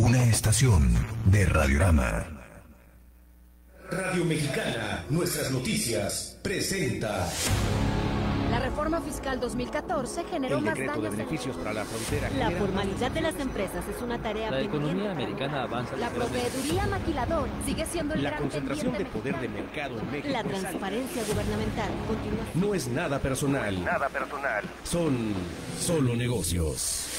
una estación de Radiorama. Radio Mexicana, nuestras noticias, presenta. La reforma fiscal 2014 generó El más decreto de daños. en- beneficios para la frontera. La formalidad de las empresas es una tarea La economía americana avanza. La proveeduría maquilador sigue siendo el La gran concentración de poder de mercado en México. La transparencia gubernamental continúa. No es nada personal. Nada personal. Son solo negocios.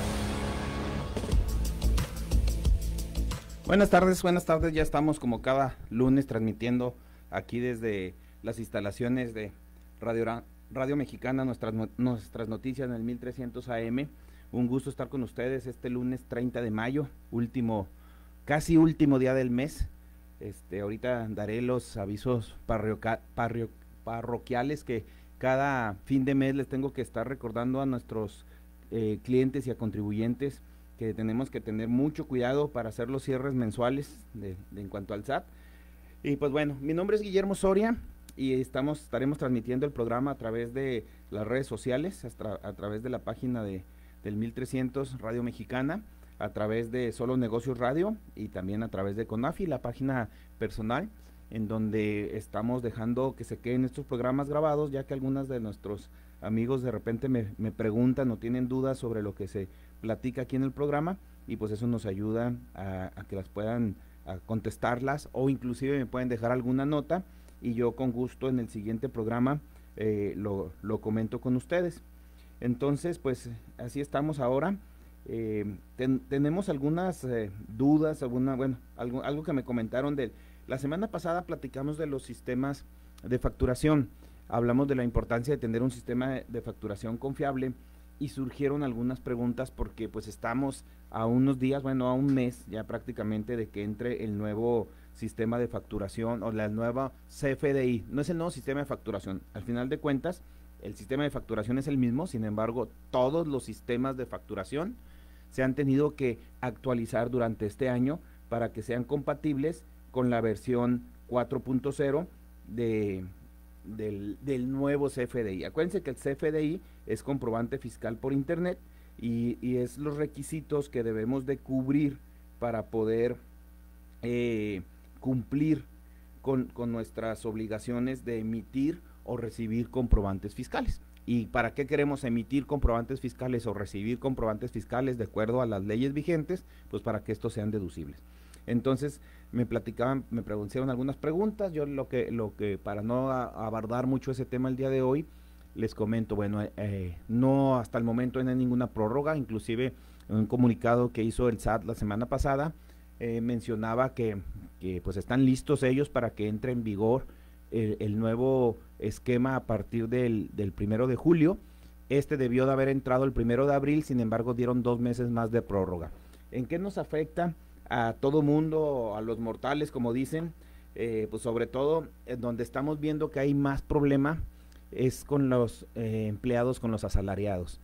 Buenas tardes, buenas tardes. Ya estamos como cada lunes transmitiendo aquí desde las instalaciones de Radio, Ra- Radio Mexicana nuestras, nuestras noticias en el 1300 AM. Un gusto estar con ustedes este lunes 30 de mayo, último, casi último día del mes. Este, ahorita daré los avisos parroquiales que cada fin de mes les tengo que estar recordando a nuestros eh, clientes y a contribuyentes que tenemos que tener mucho cuidado para hacer los cierres mensuales de, en cuanto al SAT. Y pues bueno, mi nombre es Guillermo Soria y estamos estaremos transmitiendo el programa a través de las redes sociales, a través de la página de, del 1300 Radio Mexicana, a través de Solo Negocios Radio y también a través de CONAFI, la página personal, en donde estamos dejando que se queden estos programas grabados, ya que algunas de nuestros amigos de repente me, me preguntan o tienen dudas sobre lo que se platica aquí en el programa y pues eso nos ayuda a, que las puedan contestarlas o inclusive me pueden dejar alguna nota y yo con gusto en el siguiente programa eh, lo, lo comento con ustedes. Entonces, pues así estamos ahora. Eh, ten- tenemos algunas eh, dudas, alguna, bueno, algo, algo que me comentaron de la semana pasada platicamos de los sistemas de facturación. Hablamos de la importancia de tener un sistema de facturación confiable y surgieron algunas preguntas porque pues estamos a unos días, bueno, a un mes ya prácticamente de que entre el nuevo sistema de facturación o la nueva CFDI. No es el nuevo sistema de facturación. Al final de cuentas, el sistema de facturación es el mismo, sin embargo, todos los sistemas de facturación se han tenido que actualizar durante este año para que sean compatibles con la versión 4.0 de, del, del nuevo CFDI. Acuérdense que el CFDI es comprobante fiscal por Internet y, y es los requisitos que debemos de cubrir para poder eh, cumplir con, con nuestras obligaciones de emitir o recibir comprobantes fiscales. ¿Y para qué queremos emitir comprobantes fiscales o recibir comprobantes fiscales de acuerdo a las leyes vigentes? Pues para que estos sean deducibles. Entonces me platicaban, me preguntaron algunas preguntas, yo lo que, lo que para no abordar mucho ese tema el día de hoy, les comento, bueno, eh, no hasta el momento no hay ninguna prórroga, inclusive en un comunicado que hizo el SAT la semana pasada, eh, mencionaba que, pues están listos ellos para que entre en vigor el, el nuevo esquema a partir del, del primero de julio. Este debió de haber entrado el primero de abril, sin embargo dieron dos meses más de prórroga. ¿En qué nos afecta a todo mundo, a los mortales, como dicen? Eh, pues sobre todo donde estamos viendo que hay más problema es con los eh, empleados, con los asalariados.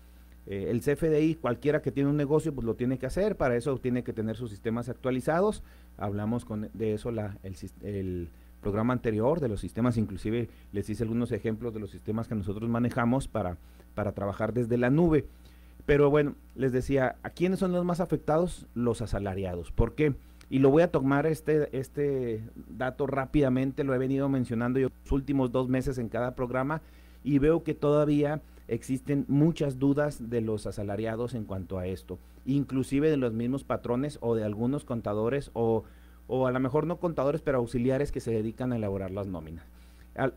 Eh, el CFDI, cualquiera que tiene un negocio, pues lo tiene que hacer, para eso tiene que tener sus sistemas actualizados. Hablamos con, de eso la, el, el programa anterior, de los sistemas, inclusive les hice algunos ejemplos de los sistemas que nosotros manejamos para, para trabajar desde la nube. Pero bueno, les decía, ¿a quiénes son los más afectados? Los asalariados. ¿Por qué? Y lo voy a tomar este, este dato rápidamente, lo he venido mencionando yo los últimos dos meses en cada programa y veo que todavía existen muchas dudas de los asalariados en cuanto a esto, inclusive de los mismos patrones o de algunos contadores o, o a lo mejor no contadores, pero auxiliares que se dedican a elaborar las nóminas.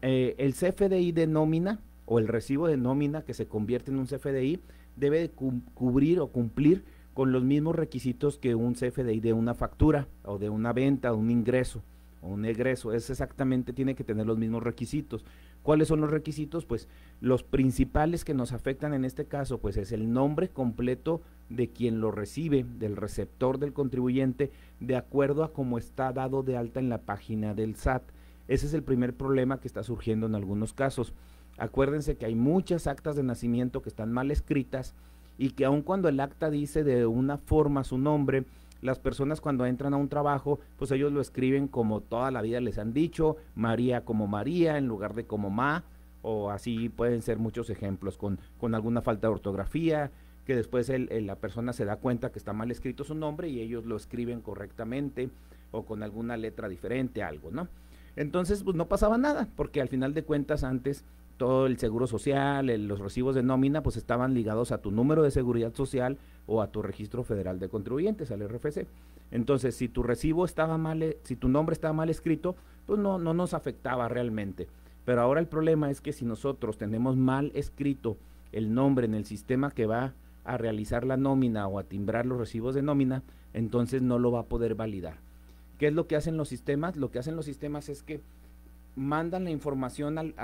Eh, el CFDI de nómina o el recibo de nómina que se convierte en un CFDI debe cubrir o cumplir con los mismos requisitos que un CFDI de una factura o de una venta o un ingreso. o un egreso, es exactamente, tiene que tener los mismos requisitos. ¿Cuáles son los requisitos? Pues los principales que nos afectan en este caso, pues es el nombre completo de quien lo recibe, del receptor del contribuyente, de acuerdo a cómo está dado de alta en la página del SAT. Ese es el primer problema que está surgiendo en algunos casos. Acuérdense que hay muchas actas de nacimiento que están mal escritas y que aun cuando el acta dice de una forma su nombre, las personas cuando entran a un trabajo, pues ellos lo escriben como toda la vida les han dicho, María como María en lugar de como Ma, o así pueden ser muchos ejemplos, con, con alguna falta de ortografía, que después la persona se da cuenta que está mal escrito su nombre y ellos lo escriben correctamente o con alguna letra diferente, algo, ¿no? Entonces, pues no pasaba nada, porque al final de cuentas antes todo el seguro social, los recibos de nómina, pues estaban ligados a tu número de seguridad social o a tu registro federal de contribuyentes, al RFC. Entonces, si tu recibo estaba mal, eh, si tu nombre estaba mal escrito, pues no, no nos afectaba realmente. Pero ahora el problema es que si nosotros tenemos mal escrito el nombre en el sistema que va a realizar la nómina o a timbrar los recibos de nómina, entonces no lo va a poder validar. ¿Qué es lo que hacen los sistemas? Lo que hacen los sistemas es que mandan la información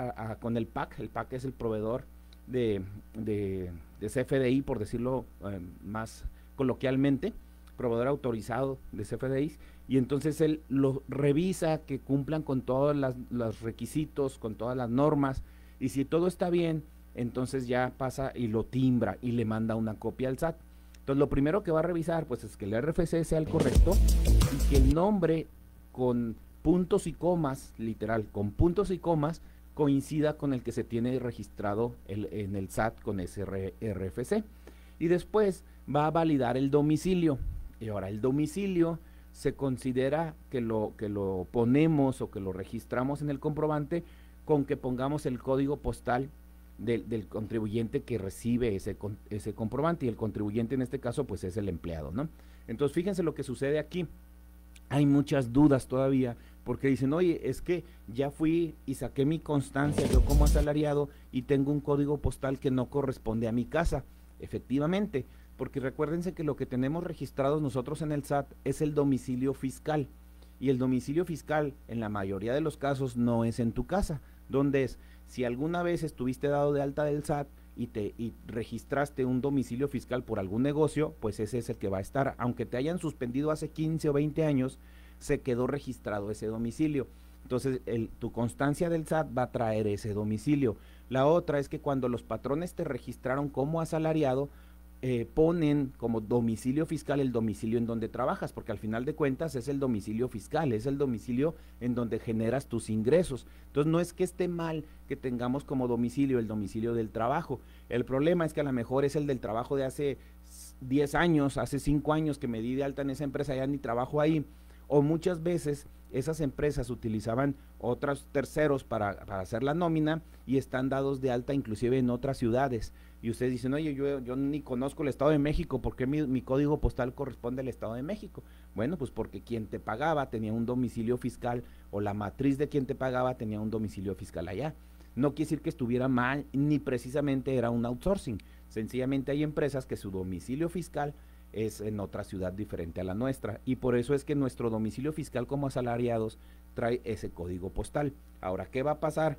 con el PAC, el PAC es el proveedor de, de, CFDI, por decirlo eh, más coloquialmente, proveedor autorizado de CFDI, y entonces él lo revisa que cumplan con todos los requisitos, con todas las normas, y si todo está bien, entonces ya pasa y lo timbra y le manda una copia al SAT. Entonces lo primero que va a revisar pues es que el RFC sea el correcto y que el nombre con puntos y comas, literal, con puntos y comas, coincida con el que se tiene registrado en el SAT con ese RFC. Y después va a validar el domicilio. Y ahora el domicilio se considera que lo, que lo ponemos o que lo registramos en el comprobante con que pongamos el código postal del, del, contribuyente que recibe ese, ese comprobante y el contribuyente en este caso pues es el empleado, ¿no? Entonces fíjense lo que sucede aquí. Hay muchas dudas todavía porque dicen, oye, es que ya fui y saqué mi constancia yo como asalariado y tengo un código postal que no corresponde a mi casa. Efectivamente, porque recuérdense que lo que tenemos registrados nosotros en el SAT es el domicilio fiscal. Y el domicilio fiscal, en la mayoría de los casos, no es en tu casa. ¿Dónde es? Si alguna vez estuviste dado de alta del SAT y te y registraste un domicilio fiscal por algún negocio, pues ese es el que va a estar. Aunque te hayan suspendido hace 15 o 20 años, se quedó registrado ese domicilio. Entonces, el, tu constancia del SAT va a traer ese domicilio. La otra es que cuando los patrones te registraron como asalariado, eh, ponen como domicilio fiscal el domicilio en donde trabajas, porque al final de cuentas es el domicilio fiscal, es el domicilio en donde generas tus ingresos. Entonces no es que esté mal que tengamos como domicilio el domicilio del trabajo. El problema es que a lo mejor es el del trabajo de hace 10 años, hace 5 años que me di de alta en esa empresa, ya ni trabajo ahí o muchas veces esas empresas utilizaban otros terceros para, hacer la nómina y están dados de alta inclusive en otras ciudades. Y ustedes dicen, oye, yo, yo ni conozco el Estado de México, ¿por qué mi, mi, código postal corresponde al Estado de México? Bueno, pues porque quien te pagaba tenía un domicilio fiscal o la matriz de quien te pagaba tenía un domicilio fiscal allá. No quiere decir que estuviera mal, ni precisamente era un outsourcing. Sencillamente hay empresas que su domicilio fiscal es en otra ciudad diferente a la nuestra. Y por eso es que nuestro domicilio fiscal como asalariados trae ese código postal. Ahora, ¿qué va a pasar?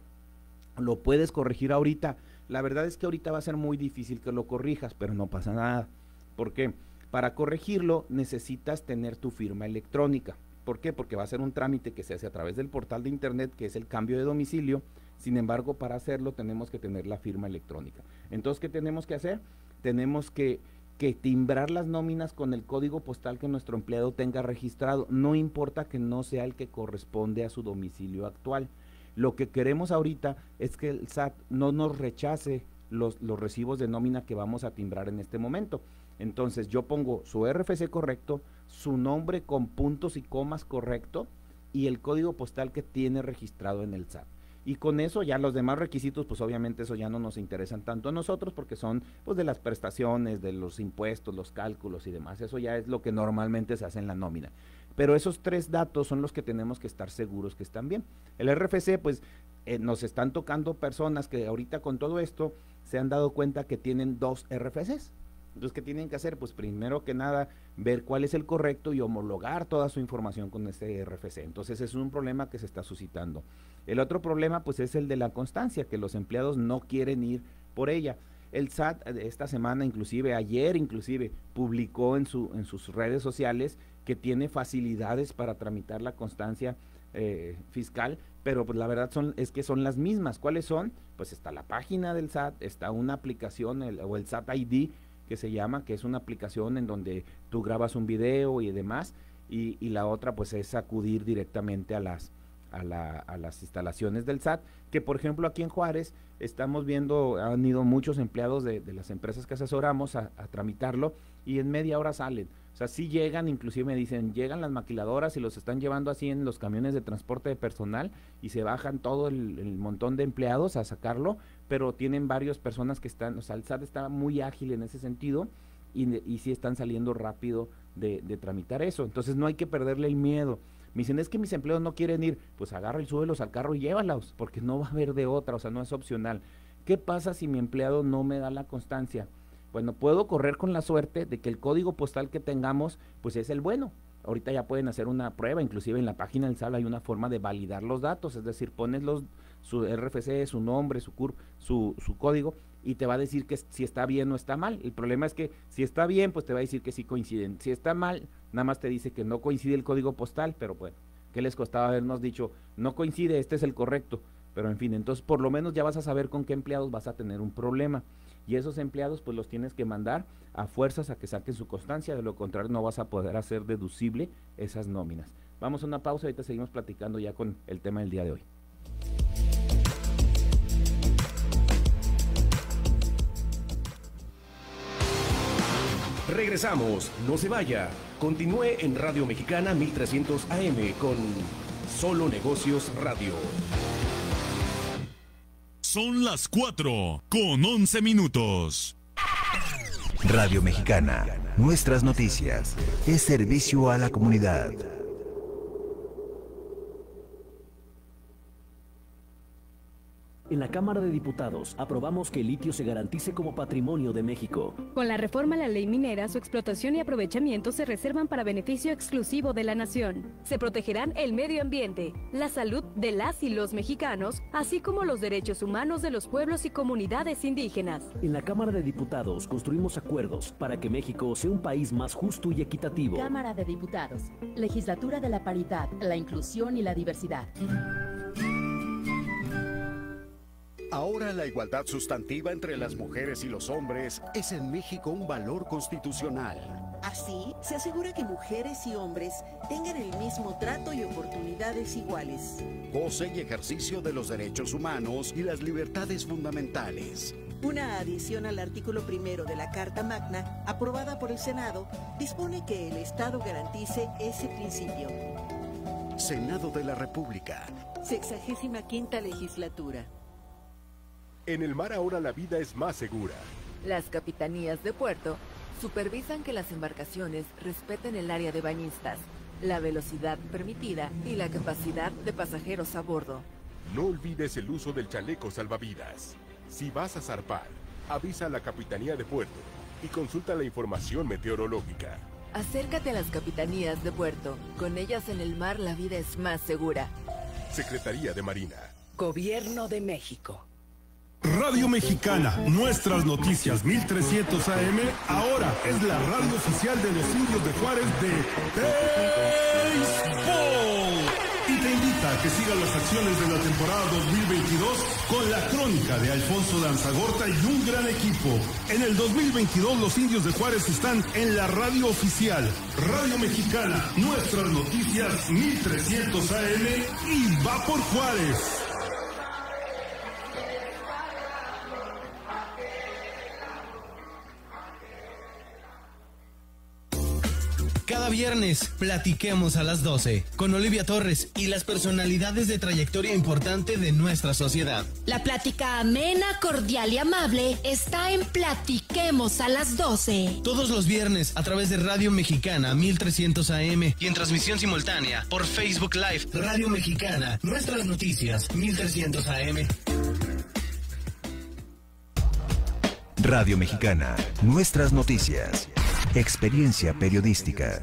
Lo puedes corregir ahorita. La verdad es que ahorita va a ser muy difícil que lo corrijas, pero no pasa nada. ¿Por qué? Para corregirlo necesitas tener tu firma electrónica. ¿Por qué? Porque va a ser un trámite que se hace a través del portal de internet, que es el cambio de domicilio. Sin embargo, para hacerlo tenemos que tener la firma electrónica. Entonces, ¿qué tenemos que hacer? Tenemos que que timbrar las nóminas con el código postal que nuestro empleado tenga registrado, no importa que no sea el que corresponde a su domicilio actual. Lo que queremos ahorita es que el SAT no nos rechace los, los recibos de nómina que vamos a timbrar en este momento. Entonces yo pongo su RFC correcto, su nombre con puntos y comas correcto y el código postal que tiene registrado en el SAT. Y con eso ya los demás requisitos, pues obviamente eso ya no nos interesan tanto a nosotros porque son pues de las prestaciones, de los impuestos, los cálculos y demás. Eso ya es lo que normalmente se hace en la nómina. Pero esos tres datos son los que tenemos que estar seguros que están bien. El RFC, pues eh, nos están tocando personas que ahorita con todo esto se han dado cuenta que tienen dos RFCs. Entonces, ¿qué tienen que hacer? Pues primero que nada, ver cuál es el correcto y homologar toda su información con este RFC. Entonces, es un problema que se está suscitando. El otro problema, pues, es el de la constancia, que los empleados no quieren ir por ella. El SAT esta semana, inclusive ayer, inclusive, publicó en, su, en sus redes sociales que tiene facilidades para tramitar la constancia eh, fiscal, pero pues la verdad son, es que son las mismas. ¿Cuáles son? Pues está la página del SAT, está una aplicación o el SAT ID que se llama, que es una aplicación en donde tú grabas un video y demás, y, y la otra pues es acudir directamente a las, a, la, a, las instalaciones del SAT, que por ejemplo aquí en Juárez estamos viendo, han ido muchos empleados de, de las empresas que asesoramos a, a, tramitarlo y en media hora salen. O sea, sí llegan, inclusive me dicen, llegan las maquiladoras y los están llevando así en los camiones de transporte de personal y se bajan todo el, el montón de empleados a sacarlo, pero tienen varias personas que están, o sea, el SAT está muy ágil en ese sentido y, y sí están saliendo rápido de, de, tramitar eso. Entonces no hay que perderle el miedo. Me dicen, es que mis empleados no quieren ir, pues agarra y súbelos al carro y llévalos, porque no va a haber de otra, o sea, no es opcional. ¿Qué pasa si mi empleado no me da la constancia? Bueno, puedo correr con la suerte de que el código postal que tengamos, pues es el bueno. Ahorita ya pueden hacer una prueba, inclusive en la página del SAL hay una forma de validar los datos, es decir, pones los, su RFC, su nombre, su CURP, su, su código y te va a decir que si está bien o está mal. El problema es que si está bien, pues te va a decir que sí coinciden. Si está mal, nada más te dice que no coincide el código postal, pero bueno, ¿qué les costaba habernos dicho? No coincide, este es el correcto. Pero en fin, entonces por lo menos ya vas a saber con qué empleados vas a tener un problema. Y esos empleados pues los tienes que mandar a fuerzas a que saquen su constancia, de lo contrario no vas a poder hacer deducible esas nóminas. Vamos a una pausa, ahorita seguimos platicando ya con el tema del día de hoy. Regresamos, no se vaya. Continúe en Radio Mexicana 1300 AM con Solo Negocios Radio. Son las 4 con 11 minutos. Radio Mexicana, nuestras noticias, es servicio a la comunidad. En la Cámara de Diputados aprobamos que el litio se garantice como patrimonio de México. Con la reforma a la ley minera, su explotación y aprovechamiento se reservan para beneficio exclusivo de la nación. Se protegerán el medio ambiente, la salud de las y los mexicanos, así como los derechos humanos de los pueblos y comunidades indígenas. En la Cámara de Diputados construimos acuerdos para que México sea un país más justo y equitativo. Cámara de Diputados, Legislatura de la Paridad, la Inclusión y la Diversidad. Ahora la igualdad sustantiva entre las mujeres y los hombres es en México un valor constitucional. Así, se asegura que mujeres y hombres tengan el mismo trato y oportunidades iguales. Goce y ejercicio de los derechos humanos y las libertades fundamentales. Una adición al artículo primero de la Carta Magna, aprobada por el Senado, dispone que el Estado garantice ese principio. Senado de la República. Sexagésima quinta legislatura. En el mar ahora la vida es más segura. Las capitanías de puerto supervisan que las embarcaciones respeten el área de bañistas, la velocidad permitida y la capacidad de pasajeros a bordo. No olvides el uso del chaleco salvavidas. Si vas a zarpar, avisa a la capitanía de puerto y consulta la información meteorológica. Acércate a las capitanías de puerto. Con ellas en el mar la vida es más segura. Secretaría de Marina. Gobierno de México. Radio Mexicana, nuestras noticias 1300 AM, ahora es la radio oficial de los indios de Juárez de béisbol. Y te invita a que sigas las acciones de la temporada 2022 con la crónica de Alfonso Danzagorta y un gran equipo. En el 2022 los indios de Juárez están en la radio oficial, Radio Mexicana, nuestras noticias 1300 AM y va por Juárez. Cada viernes platiquemos a las 12 con Olivia Torres y las personalidades de trayectoria importante de nuestra sociedad. La plática amena, cordial y amable está en Platiquemos a las 12. Todos los viernes a través de Radio Mexicana 1300 AM y en transmisión simultánea por Facebook Live Radio Mexicana. Nuestras noticias 1300 AM. Radio Mexicana, nuestras noticias. Experiencia periodística.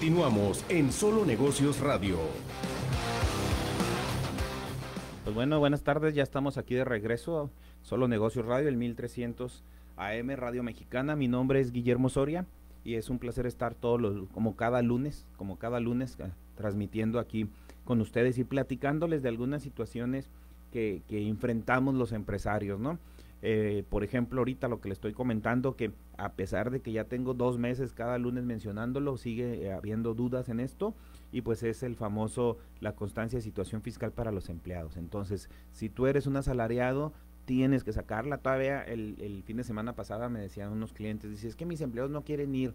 Continuamos en Solo Negocios Radio. Pues bueno, buenas tardes, ya estamos aquí de regreso. Solo Negocios Radio, el 1300 AM Radio Mexicana. Mi nombre es Guillermo Soria y es un placer estar todos los, como cada lunes, como cada lunes, eh, transmitiendo aquí con ustedes y platicándoles de algunas situaciones que, que enfrentamos los empresarios, ¿no? Eh, por ejemplo, ahorita lo que le estoy comentando, que a pesar de que ya tengo dos meses cada lunes mencionándolo, sigue eh, habiendo dudas en esto y pues es el famoso, la constancia de situación fiscal para los empleados. Entonces, si tú eres un asalariado, tienes que sacarla. Todavía el, el fin de semana pasada me decían unos clientes, dice, es que mis empleados no quieren ir.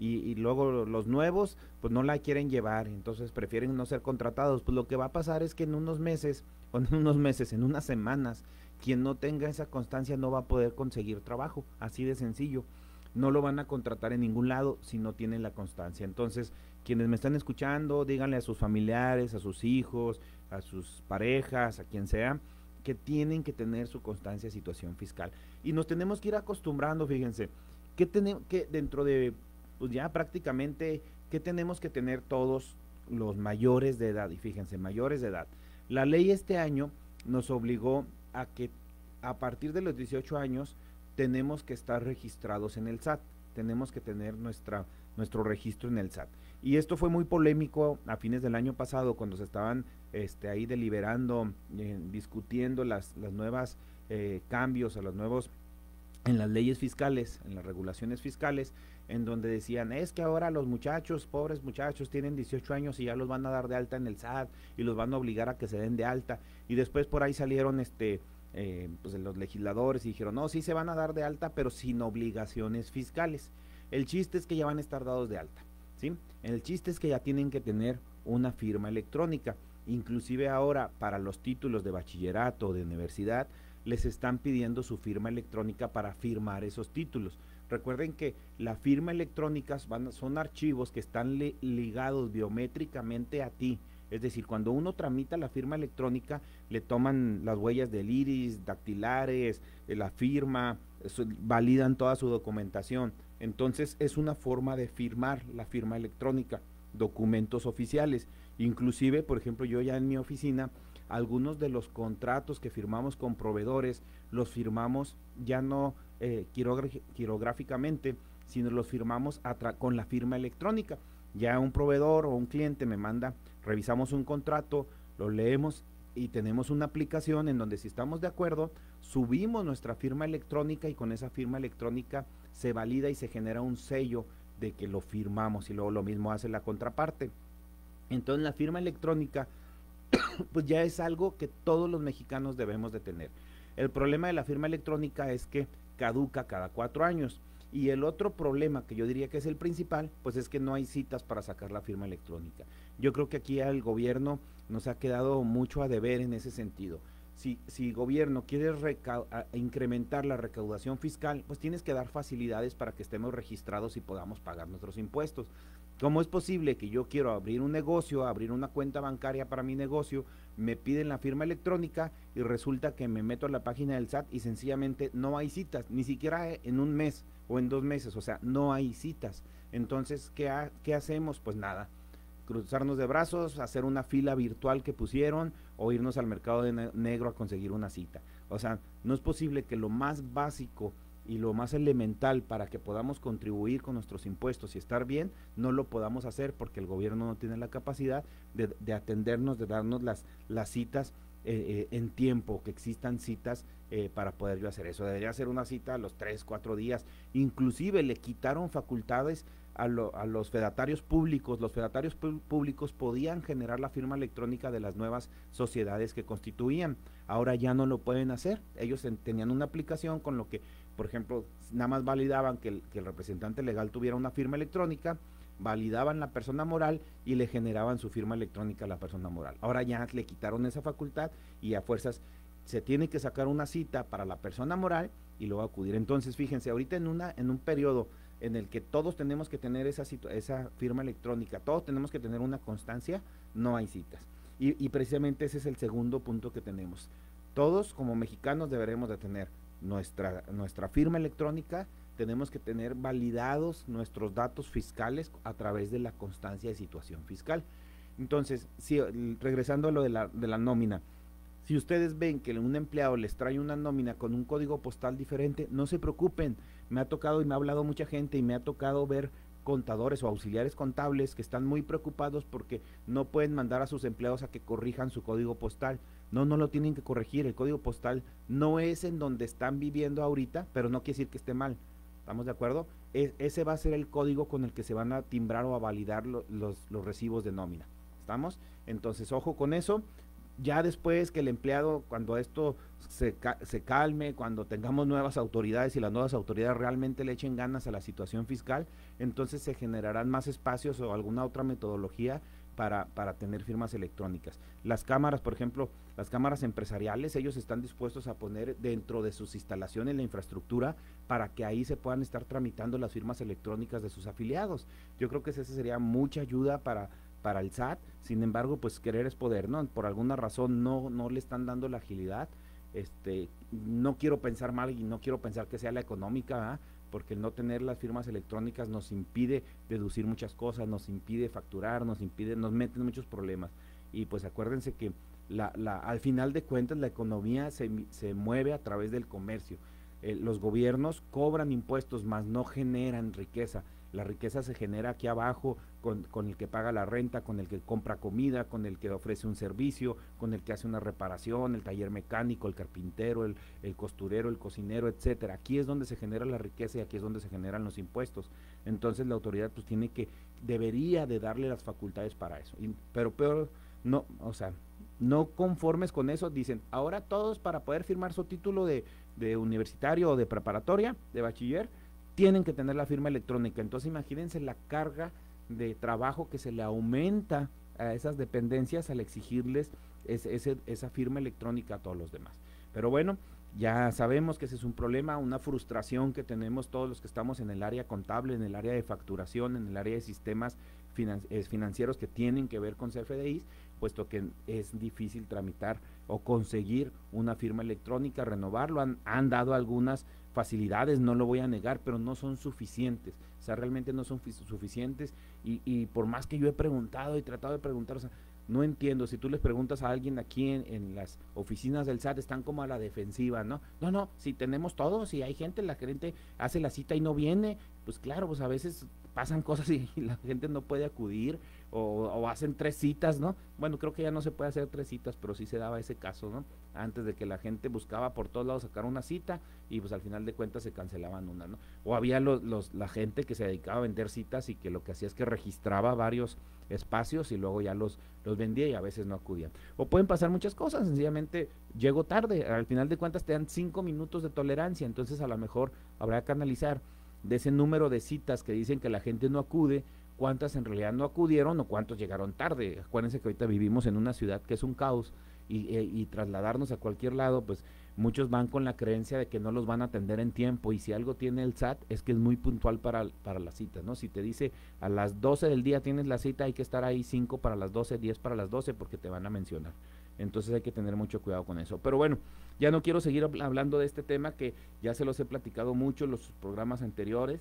Y, y, luego los nuevos pues no la quieren llevar, entonces prefieren no ser contratados. Pues lo que va a pasar es que en unos meses, o en unos meses, en unas semanas, quien no tenga esa constancia no va a poder conseguir trabajo, así de sencillo. No lo van a contratar en ningún lado si no tienen la constancia. Entonces, quienes me están escuchando, díganle a sus familiares, a sus hijos, a sus parejas, a quien sea, que tienen que tener su constancia de situación fiscal. Y nos tenemos que ir acostumbrando, fíjense, que tenemos que dentro de pues ya prácticamente que tenemos que tener todos los mayores de edad y fíjense, mayores de edad. La ley este año nos obligó a que a partir de los 18 años tenemos que estar registrados en el SAT, tenemos que tener nuestra, nuestro registro en el SAT. Y esto fue muy polémico a fines del año pasado cuando se estaban este, ahí deliberando, eh, discutiendo las, las nuevas eh, cambios a los nuevos en las leyes fiscales, en las regulaciones fiscales, en donde decían, es que ahora los muchachos, pobres muchachos, tienen 18 años y ya los van a dar de alta en el SAT y los van a obligar a que se den de alta. Y después por ahí salieron este, eh, pues los legisladores y dijeron, no, sí se van a dar de alta, pero sin obligaciones fiscales. El chiste es que ya van a estar dados de alta, ¿sí? El chiste es que ya tienen que tener una firma electrónica. Inclusive ahora para los títulos de bachillerato o de universidad les están pidiendo su firma electrónica para firmar esos títulos. Recuerden que la firma electrónica van, son archivos que están li, ligados biométricamente a ti. Es decir, cuando uno tramita la firma electrónica, le toman las huellas del iris, dactilares, de la firma, validan toda su documentación. Entonces es una forma de firmar la firma electrónica, documentos oficiales. Inclusive, por ejemplo, yo ya en mi oficina, algunos de los contratos que firmamos con proveedores, los firmamos ya no eh, quirográficamente, sino los firmamos con la firma electrónica. Ya un proveedor o un cliente me manda, revisamos un contrato, lo leemos y tenemos una aplicación en donde si estamos de acuerdo, subimos nuestra firma electrónica y con esa firma electrónica se valida y se genera un sello de que lo firmamos y luego lo mismo hace la contraparte. Entonces la firma electrónica pues ya es algo que todos los mexicanos debemos de tener. El problema de la firma electrónica es que caduca cada cuatro años. Y el otro problema que yo diría que es el principal, pues es que no hay citas para sacar la firma electrónica. Yo creo que aquí el gobierno nos ha quedado mucho a deber en ese sentido. Si, si gobierno quiere incrementar la recaudación fiscal, pues tienes que dar facilidades para que estemos registrados y podamos pagar nuestros impuestos. ¿Cómo es posible que yo quiero abrir un negocio, abrir una cuenta bancaria para mi negocio, me piden la firma electrónica y resulta que me meto a la página del SAT y sencillamente no hay citas, ni siquiera en un mes o en dos meses, o sea, no hay citas. Entonces, ¿qué, ha, qué hacemos? Pues nada, cruzarnos de brazos, hacer una fila virtual que pusieron o irnos al mercado de negro a conseguir una cita. O sea, no es posible que lo más básico y lo más elemental para que podamos contribuir con nuestros impuestos y estar bien, no lo podamos hacer porque el gobierno no tiene la capacidad de, de atendernos, de darnos las, citas eh, eh, en tiempo, que existan citas eh, para poder yo hacer eso. Debería ser una cita a los tres, cuatro días. Inclusive le quitaron facultades a, lo, a los fedatarios públicos. Los fedatarios públicos podían generar la firma electrónica de las nuevas sociedades que constituían. Ahora ya no lo pueden hacer. Ellos en, tenían una aplicación con lo que por ejemplo, nada más validaban que el, representante legal tuviera una firma electrónica, validaban la persona moral y le generaban su firma electrónica a la persona moral. Ahora ya le quitaron esa facultad y a fuerzas se tiene que sacar una cita para la persona moral y luego acudir. Entonces, fíjense, ahorita en una en un periodo en el que todos tenemos que tener esa esa firma electrónica, todos tenemos que tener una constancia, no hay citas. Y, y precisamente ese es el segundo punto que tenemos Todos como mexicanos deberemos de tener nuestra, nuestra firma electrónica, tenemos que tener validados nuestros datos fiscales a través de la constancia de situación fiscal. Entonces, si, regresando a lo de la, de la nómina, si ustedes ven que un empleado les trae una nómina con un código postal diferente, no se preocupen. Me ha tocado y me ha hablado mucha gente y me ha tocado ver contadores o auxiliares contables que están muy preocupados porque no pueden mandar a sus empleados a que corrijan su código postal. No, no lo tienen que corregir. El código postal no es en donde están viviendo ahorita, pero no quiere decir que esté mal. ¿Estamos de acuerdo? E, ese va a ser el código con el que se van a timbrar o a validar los, los recibos de nómina. ¿Estamos? Entonces, ojo con eso ya después que el empleado, cuando esto se, se, calme, cuando tengamos nuevas autoridades y las nuevas autoridades realmente le echen ganas a la situación fiscal, entonces se generarán más espacios o alguna otra metodología para, para tener firmas electrónicas. Las cámaras, por ejemplo, las cámaras empresariales, ellos están dispuestos a poner dentro de sus instalaciones la infraestructura para que ahí se puedan estar tramitando las firmas electrónicas de sus afiliados. Yo creo que esa sería mucha ayuda para para el SAT, sin embargo, pues querer es poder, ¿no? Por alguna razón no, no le están dando la agilidad. Este, no quiero pensar mal y no quiero pensar que sea la económica, porque el no tener las firmas electrónicas nos impide deducir muchas cosas, nos impide facturar, nos impide, nos meten muchos problemas. Y pues acuérdense que la, la, al final de cuentas la economía se, se mueve a través del comercio. Eh, los gobiernos cobran impuestos, mas no generan riqueza. La riqueza se genera aquí abajo con, con, el que paga la renta, con el que compra comida, con el que ofrece un servicio, con el que hace una reparación, el taller mecánico, el carpintero, el, el costurero, el cocinero, etcétera. Aquí es donde se genera la riqueza y aquí es donde se generan los impuestos. Entonces la autoridad pues tiene que, debería de darle las facultades para eso. pero peor, no, o sea, no conformes con eso, dicen, ahora todos para poder firmar su título de, de universitario o de preparatoria, de bachiller, tienen que tener la firma electrónica. Entonces imagínense la carga de trabajo que se le aumenta a esas dependencias al exigirles esa firma electrónica a todos los demás. Pero bueno, ya sabemos que ese es un problema, una frustración que tenemos todos los que estamos en el área contable, en el área de facturación, en el área de sistemas eh, financieros que tienen que ver con CFDIs, puesto que es difícil tramitar o conseguir una firma electrónica, renovarlo. Han, han dado algunas facilidades, no lo voy a negar, pero no son suficientes. O sea, realmente no son suficientes. Y, por más que yo he preguntado y tratado de preguntar, o sea, no entiendo. Si tú les preguntas a alguien aquí en, en, las oficinas del SAT, están como a la defensiva, ¿no? No, no, si tenemos todo, si hay gente, la gente hace la cita y no viene, pues claro, pues a veces pasan cosas y, la gente no puede acudir o, hacen tres citas, ¿no? Bueno, creo que ya no se puede hacer tres citas, pero sí se daba ese caso, ¿no? Antes de que la gente buscaba por todos lados sacar una cita y pues al final de cuentas se cancelaban una, ¿no? O había los, los, la gente que se dedicaba a vender citas y que lo que hacía es que registraba varios espacios y luego ya los, los vendía y a veces no acudían. O pueden pasar muchas cosas, sencillamente llego tarde, al final de cuentas te dan cinco minutos de tolerancia, entonces a lo mejor habrá que analizar de ese número de citas que dicen que la gente no acude, cuántas en realidad no acudieron o cuántos llegaron tarde. Acuérdense que ahorita vivimos en una ciudad que es un caos y, eh, y, trasladarnos a cualquier lado, pues muchos van con la creencia de que no los van a atender en tiempo y si algo tiene el SAT es que es muy puntual para, para la cita, ¿no? Si te dice a las 12 del día tienes la cita, hay que estar ahí 5 para las 12, 10 para las 12 porque te van a mencionar. Entonces hay que tener mucho cuidado con eso. Pero bueno, ya no quiero seguir hablando de este tema que ya se los he platicado mucho en los programas anteriores.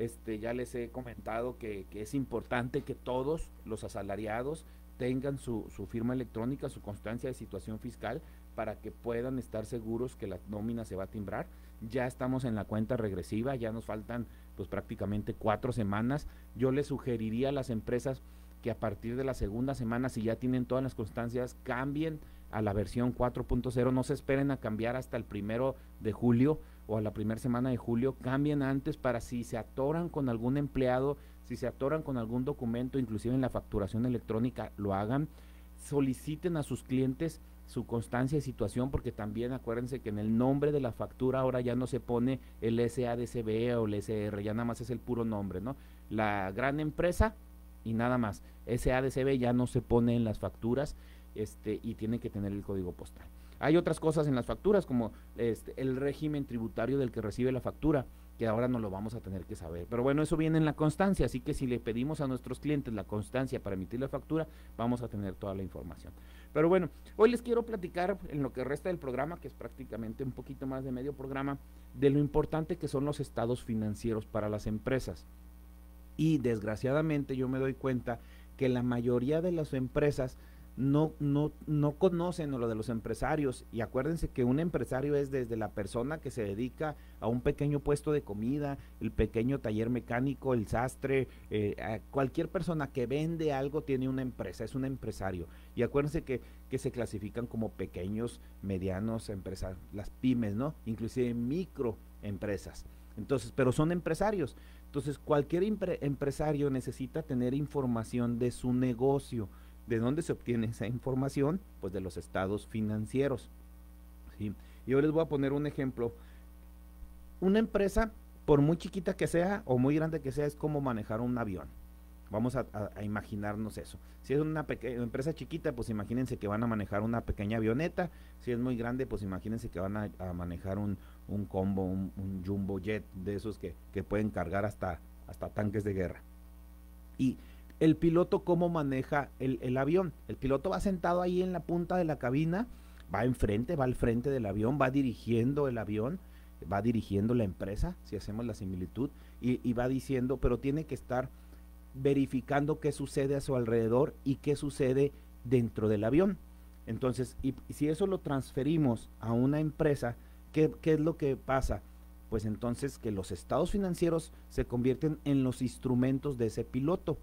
Este, ya les he comentado que, que es importante que todos los asalariados tengan su, su, firma electrónica, su constancia de situación fiscal, para que puedan estar seguros que la nómina se va a timbrar. Ya estamos en la cuenta regresiva, ya nos faltan pues prácticamente cuatro semanas. Yo les sugeriría a las empresas que a partir de la segunda semana, si ya tienen todas las constancias, cambien a la versión 4.0, no se esperen a cambiar hasta el primero de julio o a la primera semana de julio, cambien antes para si se atoran con algún empleado, si se atoran con algún documento, inclusive en la facturación electrónica, lo hagan, soliciten a sus clientes su constancia de situación, porque también acuérdense que en el nombre de la factura ahora ya no se pone el SADCB o el SR, ya nada más es el puro nombre, ¿no? La gran empresa y nada más. Ese ADCB ya no se pone en las facturas este, y tiene que tener el código postal. Hay otras cosas en las facturas como este, el régimen tributario del que recibe la factura, que ahora no lo vamos a tener que saber. Pero bueno, eso viene en la constancia, así que si le pedimos a nuestros clientes la constancia para emitir la factura, vamos a tener toda la información. Pero bueno, hoy les quiero platicar en lo que resta del programa, que es prácticamente un poquito más de medio programa, de lo importante que son los estados financieros para las empresas. Y desgraciadamente yo me doy cuenta que la mayoría de las empresas no, no, no conocen lo de los empresarios. Y acuérdense que un empresario es desde la persona que se dedica a un pequeño puesto de comida, el pequeño taller mecánico, el sastre, eh, cualquier persona que vende algo tiene una empresa, es un empresario. Y acuérdense que, que se clasifican como pequeños, medianos empresas, las pymes, ¿no? Inclusive microempresas. Entonces, pero son empresarios. Entonces, cualquier empresario necesita tener información de su negocio ¿De dónde se obtiene esa información? Pues de los estados financieros. ¿sí? Yo les voy a poner un ejemplo. Una empresa, por muy chiquita que sea o muy grande que sea, es como manejar un avión. Vamos a, imaginarnos eso. Si es una empresa chiquita, pues imagínense que van a manejar una pequeña avioneta. Si es muy grande, pues imagínense que van a, manejar un, combo, un, jumbo jet de esos que, que pueden cargar hasta, hasta tanques de guerra. Y el piloto cómo maneja el, avión. El piloto va sentado ahí en la punta de la cabina, va enfrente, va al frente del avión, va dirigiendo el avión, va dirigiendo la empresa, si hacemos la similitud, y, va diciendo, pero tiene que estar verificando qué sucede a su alrededor y qué sucede dentro del avión. Entonces, y, si eso lo transferimos a una empresa, ¿qué, ¿qué, es lo que pasa? Pues entonces que los estados financieros se convierten en los instrumentos de ese piloto.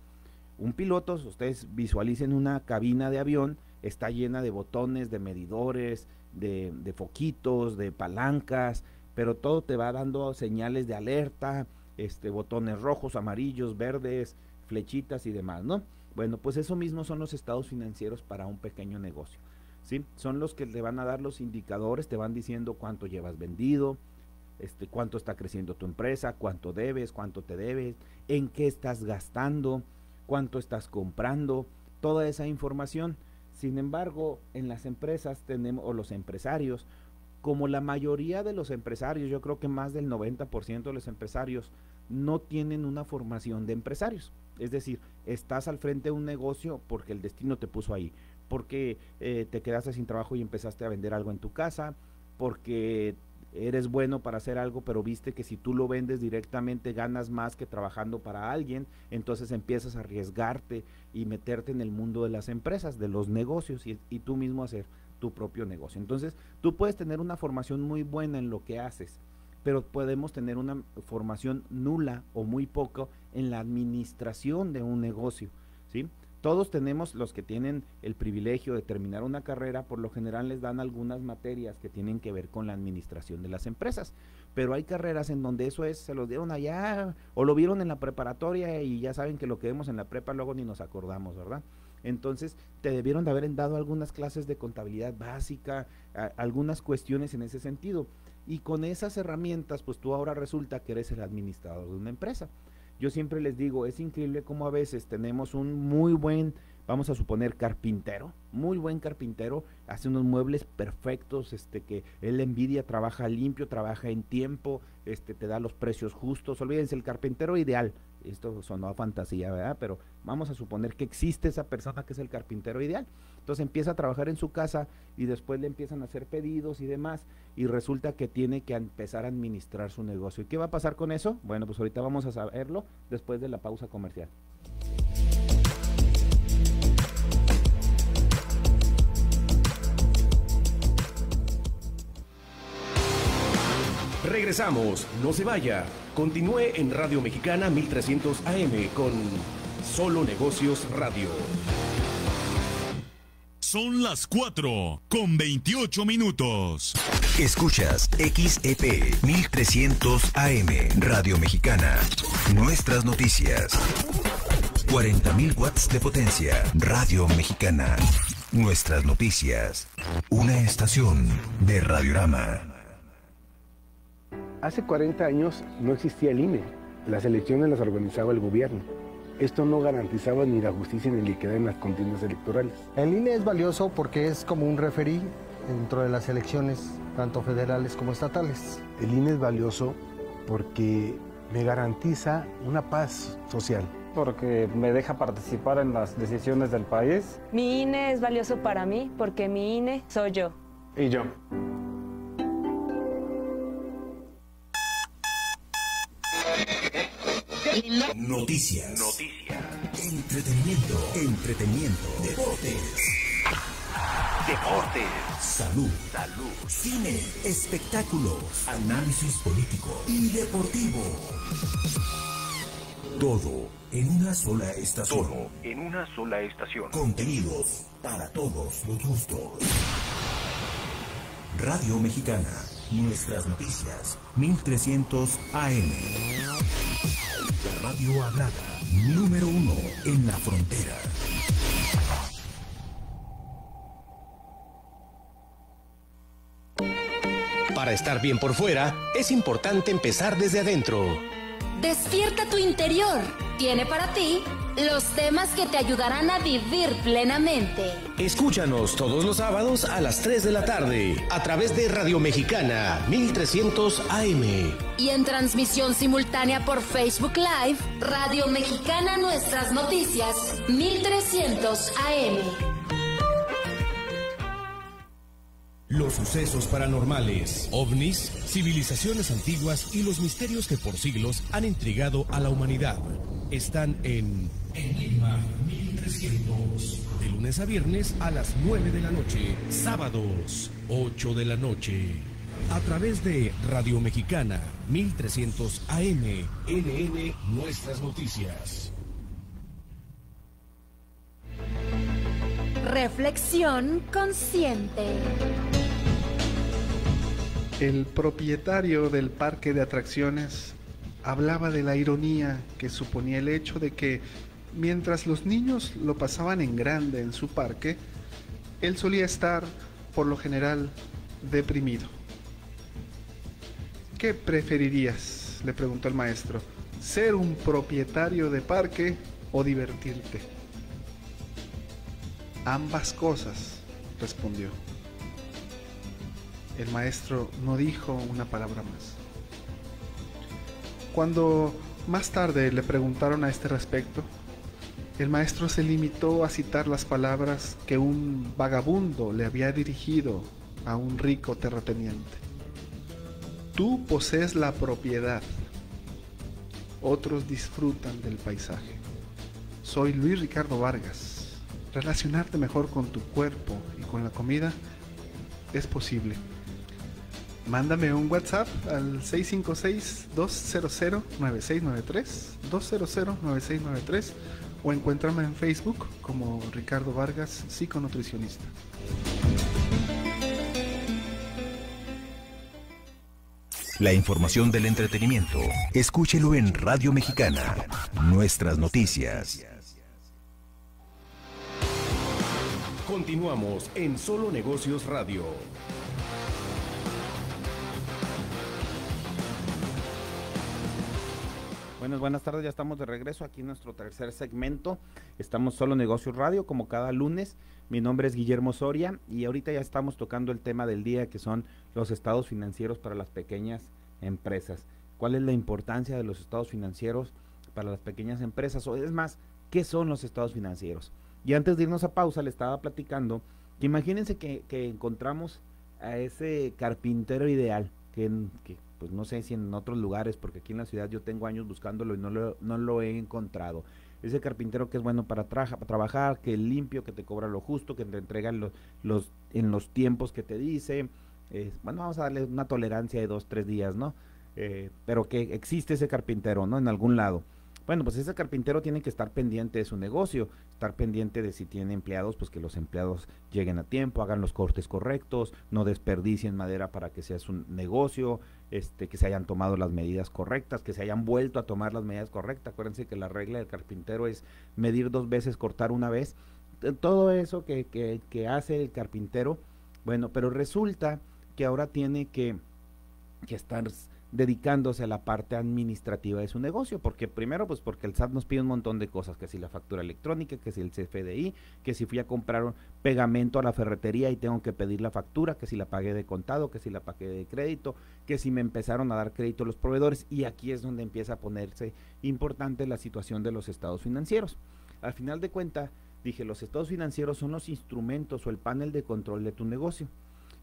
Un piloto, ustedes visualicen una cabina de avión, está llena de botones, de medidores, de, foquitos, de palancas, pero todo te va dando señales de alerta, este, botones rojos, amarillos, verdes, flechitas y demás, ¿no? Bueno, pues eso mismo son los estados financieros para un pequeño negocio, ¿sí? Son los que te van a dar los indicadores, te van diciendo cuánto llevas vendido, este, cuánto está creciendo tu empresa, cuánto debes, cuánto te debes, en qué estás gastando, cuánto estás comprando, toda esa información. Sin embargo, en las empresas tenemos, o los empresarios, como la mayoría de los empresarios, yo creo que más del 90% de los empresarios no tienen una formación de empresarios. Es decir, estás al frente de un negocio porque el destino te puso ahí, porque eh, te quedaste sin trabajo y empezaste a vender algo en tu casa, porque eres bueno para hacer algo, pero viste que si tú lo vendes directamente ganas más que trabajando para alguien, entonces empiezas a arriesgarte y meterte en el mundo de las empresas, de los negocios y, tú mismo hacer tu propio negocio. Entonces, tú puedes tener una formación muy buena en lo que haces, pero podemos tener una formación nula o muy poco en la administración de un negocio, ¿sí? Todos tenemos los que tienen el privilegio de terminar una carrera, por lo general les dan algunas materias que tienen que ver con la administración de las empresas, pero hay carreras en donde eso es, se los dieron allá o lo vieron en la preparatoria y ya saben que lo que vemos en la prepa luego ni nos acordamos, ¿verdad? Entonces, te debieron de haber dado algunas clases de contabilidad básica, algunas cuestiones en ese sentido. Y con esas herramientas, pues tú ahora resulta que eres el administrador de una empresa. Yo siempre les digo, es increíble cómo a veces tenemos un muy buen, vamos a suponer, carpintero, muy buen carpintero, hace unos muebles perfectos, este que él envidia, trabaja limpio, trabaja en tiempo, este te da los precios justos. Olvídense, el carpintero ideal, esto sonó a fantasía, ¿verdad? Pero vamos a suponer que existe esa persona que es el carpintero ideal. Entonces empieza a trabajar en su casa y después le empiezan a hacer pedidos y demás y resulta que tiene que empezar a administrar su negocio. ¿Y qué va a pasar con eso? Bueno, pues ahorita vamos a saberlo después de la pausa comercial. Regresamos, no se vaya. Continúe en Radio Mexicana 1300 AM con Solo Negocios Radio. Son las 4 con 28 minutos. Escuchas XEP 1300 AM Radio Mexicana. Nuestras noticias. 40.000 watts de potencia. Radio Mexicana. Nuestras noticias. Una estación de Radiorama. Hace 40 años no existía el INE. Las elecciones las organizaba el gobierno. Esto no garantizaba ni la justicia ni la equidad en las contiendas electorales. El INE es valioso porque es como un referí dentro de las elecciones, tanto federales como estatales. El INE es valioso porque me garantiza una paz social. Porque me deja participar en las decisiones del país. Mi INE es valioso para mí porque mi INE soy yo. Y yo. Noticias. Noticias. Entretenimiento. Entretenimiento. Deportes. Deportes. Salud. Salud. Cine. Espectáculos. Análisis político y deportivo. Todo en una sola estación. Todo en una sola estación. Contenidos para todos los gustos. Radio Mexicana. Nuestras noticias. 1300 AM. La radio hablada. Número uno en la frontera. Para estar bien por fuera, es importante empezar desde adentro. Despierta tu interior. Tiene para ti los temas que te ayudarán a vivir plenamente. Escúchanos todos los sábados a las 3 de la tarde a través de Radio Mexicana 1300 AM. Y en transmisión simultánea por Facebook Live, Radio Mexicana Nuestras Noticias 1300 AM. Los sucesos paranormales, ovnis, civilizaciones antiguas y los misterios que por siglos han intrigado a la humanidad están en Enigma 1300. De lunes a viernes a las 9 de la noche, sábados 8 de la noche. A través de Radio Mexicana 1300 AM, NN Nuestras Noticias. Reflexión consciente. El propietario del parque de atracciones hablaba de la ironía que suponía el hecho de que mientras los niños lo pasaban en grande en su parque, él solía estar, por lo general, deprimido. ¿Qué preferirías? le preguntó el maestro, ser un propietario de parque o divertirte. Ambas cosas, respondió. El maestro no dijo una palabra más. Cuando más tarde le preguntaron a este respecto, el maestro se limitó a citar las palabras que un vagabundo le había dirigido a un rico terrateniente. Tú posees la propiedad, otros disfrutan del paisaje. Soy Luis Ricardo Vargas. Relacionarte mejor con tu cuerpo y con la comida es posible. Mándame un WhatsApp al 656-200-9693, 200-9693 o encuéntrame en Facebook como Ricardo Vargas, psiconutricionista. La información del entretenimiento. Escúchelo en Radio Mexicana. Nuestras noticias. Continuamos en Solo Negocios Radio. Buenas, buenas tardes, ya estamos de regreso aquí en nuestro tercer segmento. Estamos solo Negocios Radio, como cada lunes. Mi nombre es Guillermo Soria y ahorita ya estamos tocando el tema del día que son los estados financieros para las pequeñas empresas. ¿Cuál es la importancia de los estados financieros para las pequeñas empresas? O es más, ¿qué son los estados financieros? Y antes de irnos a pausa, le estaba platicando que imagínense que, que encontramos a ese carpintero ideal, que pues no sé si en otros lugares, porque aquí en la ciudad yo tengo años buscándolo y no lo, no lo he encontrado. Ese carpintero que es bueno para, traja, trabajar, que es limpio, que te cobra lo justo, que te entrega los, los, en los tiempos que te dice. Bueno, vamos a darle una tolerancia de dos, tres días, ¿no? Eh, pero que existe ese carpintero, ¿no? En algún lado. Bueno, pues ese carpintero tiene que estar pendiente de su negocio, estar pendiente de si tiene empleados, pues que los empleados lleguen a tiempo, hagan los cortes correctos, no desperdicien madera para que sea su negocio, este, que se hayan tomado las medidas correctas, que se hayan vuelto a tomar las medidas correctas. Acuérdense que la regla del carpintero es medir dos veces, cortar una vez. Todo eso que, que, que hace el carpintero, bueno, pero resulta que ahora tiene que, que estar dedicándose a la parte administrativa de su negocio, porque primero pues porque el SAT nos pide un montón de cosas, que si la factura electrónica, que si el CFDI, que si fui a comprar un pegamento a la ferretería y tengo que pedir la factura, que si la pagué de contado, que si la pagué de crédito, que si me empezaron a dar crédito los proveedores y aquí es donde empieza a ponerse importante la situación de los estados financieros. Al final de cuentas, dije, los estados financieros son los instrumentos o el panel de control de tu negocio.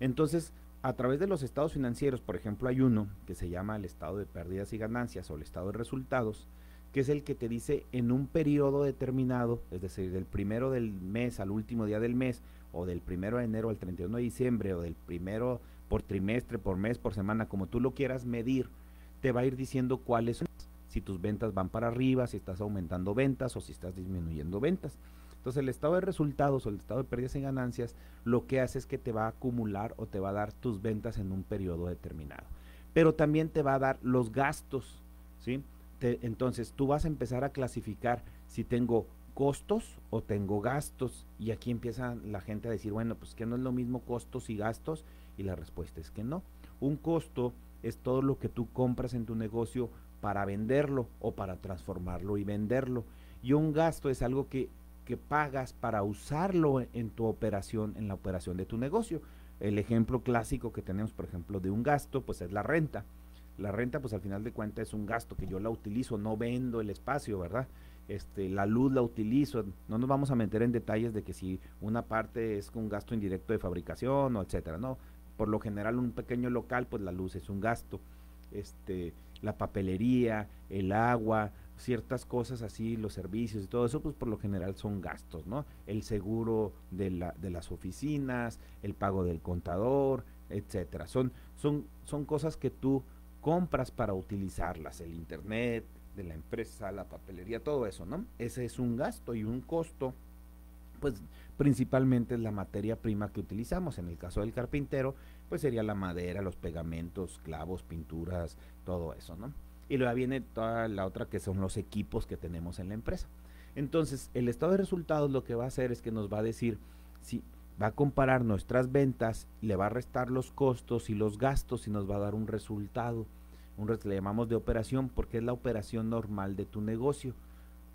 Entonces, a través de los estados financieros, por ejemplo, hay uno que se llama el estado de pérdidas y ganancias o el estado de resultados, que es el que te dice en un periodo determinado, es decir, del primero del mes al último día del mes, o del primero de enero al 31 de diciembre, o del primero por trimestre, por mes, por semana, como tú lo quieras medir, te va a ir diciendo cuáles son, si tus ventas van para arriba, si estás aumentando ventas o si estás disminuyendo ventas. Entonces el estado de resultados o el estado de pérdidas y ganancias lo que hace es que te va a acumular o te va a dar tus ventas en un periodo determinado. Pero también te va a dar los gastos, ¿sí? entonces tú vas a empezar a clasificar si tengo costos o tengo gastos. Y aquí empieza la gente a decir, bueno, pues que no es lo mismo costos y gastos. Y la respuesta es que no. Un costo es todo lo que tú compras en tu negocio para venderlo o para transformarlo y venderlo. Y un gasto es algo que que pagas para usarlo en tu operación, en la operación de tu negocio. El ejemplo clásico que tenemos, por ejemplo, de un gasto, pues es la renta. La renta, pues al final de cuentas es un gasto que yo la utilizo, no vendo el espacio, ¿verdad? Este, la luz la utilizo, no nos vamos a meter en detalles de que si una parte es un gasto indirecto de fabricación o etcétera, no. Por lo general un pequeño local, pues la luz es un gasto. Este, la papelería, el agua, ciertas cosas así, los servicios y todo eso, pues por lo general son gastos, ¿no? El seguro de, la, de las oficinas, el pago del contador, etcétera. Son, son, son cosas que tú compras para utilizarlas, el internet de la empresa, la papelería, todo eso, ¿no? Ese es un gasto y un costo, pues principalmente es la materia prima que utilizamos. En el caso del carpintero, pues sería la madera, los pegamentos, clavos, pinturas, todo eso, ¿no? Y luego viene toda la otra que son los equipos que tenemos en la empresa. Entonces, el estado de resultados lo que va a hacer es que nos va a decir si va a comparar nuestras ventas, le va a restar los costos y los gastos y nos va a dar un resultado. Un le llamamos de operación porque es la operación normal de tu negocio,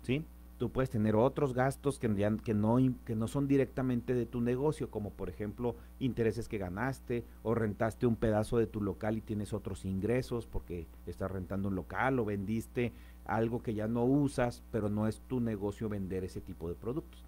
¿sí? Tú puedes tener otros gastos que, no, que no son directamente de tu negocio, como por ejemplo intereses que ganaste o rentaste un pedazo de tu local y tienes otros ingresos porque estás rentando un local o vendiste algo que ya no usas, pero no es tu negocio vender ese tipo de productos.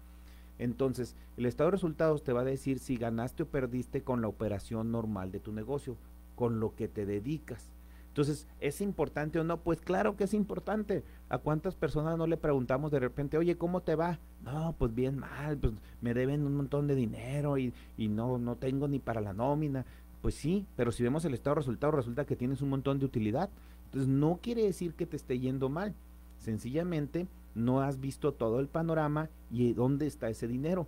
Entonces, el estado de resultados te va a decir si ganaste o perdiste con la operación normal de tu negocio, con lo que te dedicas. Entonces, ¿es importante o no? Pues claro que es importante. ¿A cuántas personas no le preguntamos de repente, oye, ¿cómo te va? No, pues bien mal, pues me deben un montón de dinero y, y no, no tengo ni para la nómina. Pues sí, pero si vemos el estado de resultado, resulta que tienes un montón de utilidad. Entonces, no quiere decir que te esté yendo mal. Sencillamente, no has visto todo el panorama y dónde está ese dinero.